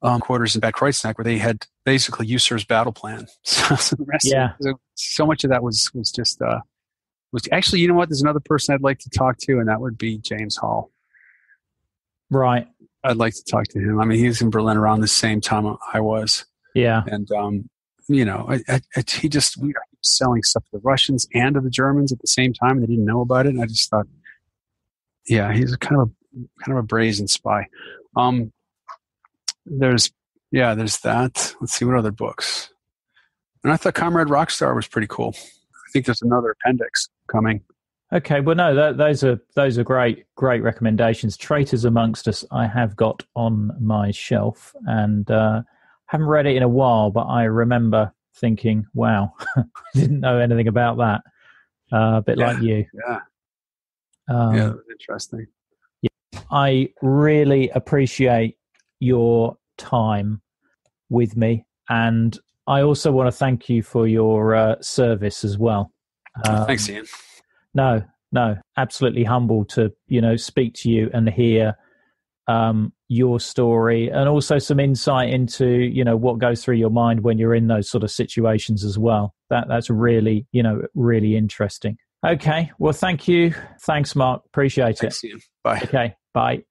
um, quarters in Bad Kreuznach, where they had basically USAREUR's battle plan. So, so the rest, Yeah. so, so much of that was was just uh, was actually, you know what? There's another person I'd like to talk to, and that would be James Hall. Right. I'd like to talk to him. I mean, he was in Berlin around the same time I was, Yeah. and um, you know, I, I, I, he just we were selling stuff to the Russians and to the Germans at the same time. and They didn't know about it, and I just thought, yeah, he's a kind of a kind of a brazen spy. Um, there's yeah, there's that. Let's see what other books. And I thought Comrade Rockstar was pretty cool. I think there's another appendix coming. Okay, well, no, that, those are those are great, great recommendations. Traitors Amongst Us, I have got on my shelf, and uh, haven't read it in a while, but I remember thinking, "Wow, didn't know anything about that." Uh, a bit Yeah. like you. Yeah, Um, yeah, interesting. I really appreciate your time with me, and I also want to thank you for your uh, service as well. Um, Thanks, Ian. No, no, absolutely humbled to you know speak to you and hear um, your story, and also some insight into you know what goes through your mind when you're in those sort of situations as well. That that's really you know really interesting. Okay, well, thank you, thanks, Mark, appreciate it. Thanks, Ian. Bye. Okay, bye.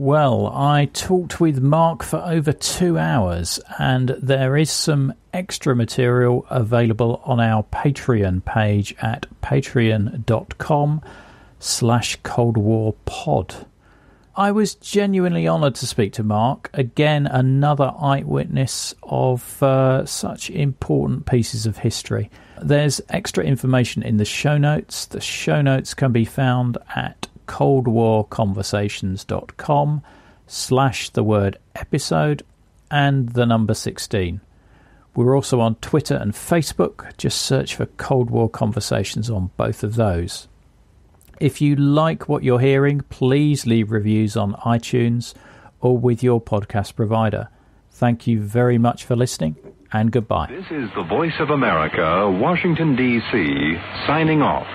Well, I talked with Mark for over two hours, and there is some extra material available on our Patreon page at patreon.com slash Cold War Pod. I was genuinely honoured to speak to Mark. Again, another eyewitness of uh, such important pieces of history. There's extra information in the show notes. The show notes can be found at coldwarconversations.com slash the word episode and the number 16. We're also on Twitter and Facebook. Just search for Cold War Conversations on both of those. If you like what you're hearing, please leave reviews on iTunes or with your podcast provider. Thank you very much for listening and goodbye. This is the Voice of America, Washington, D.C., signing off.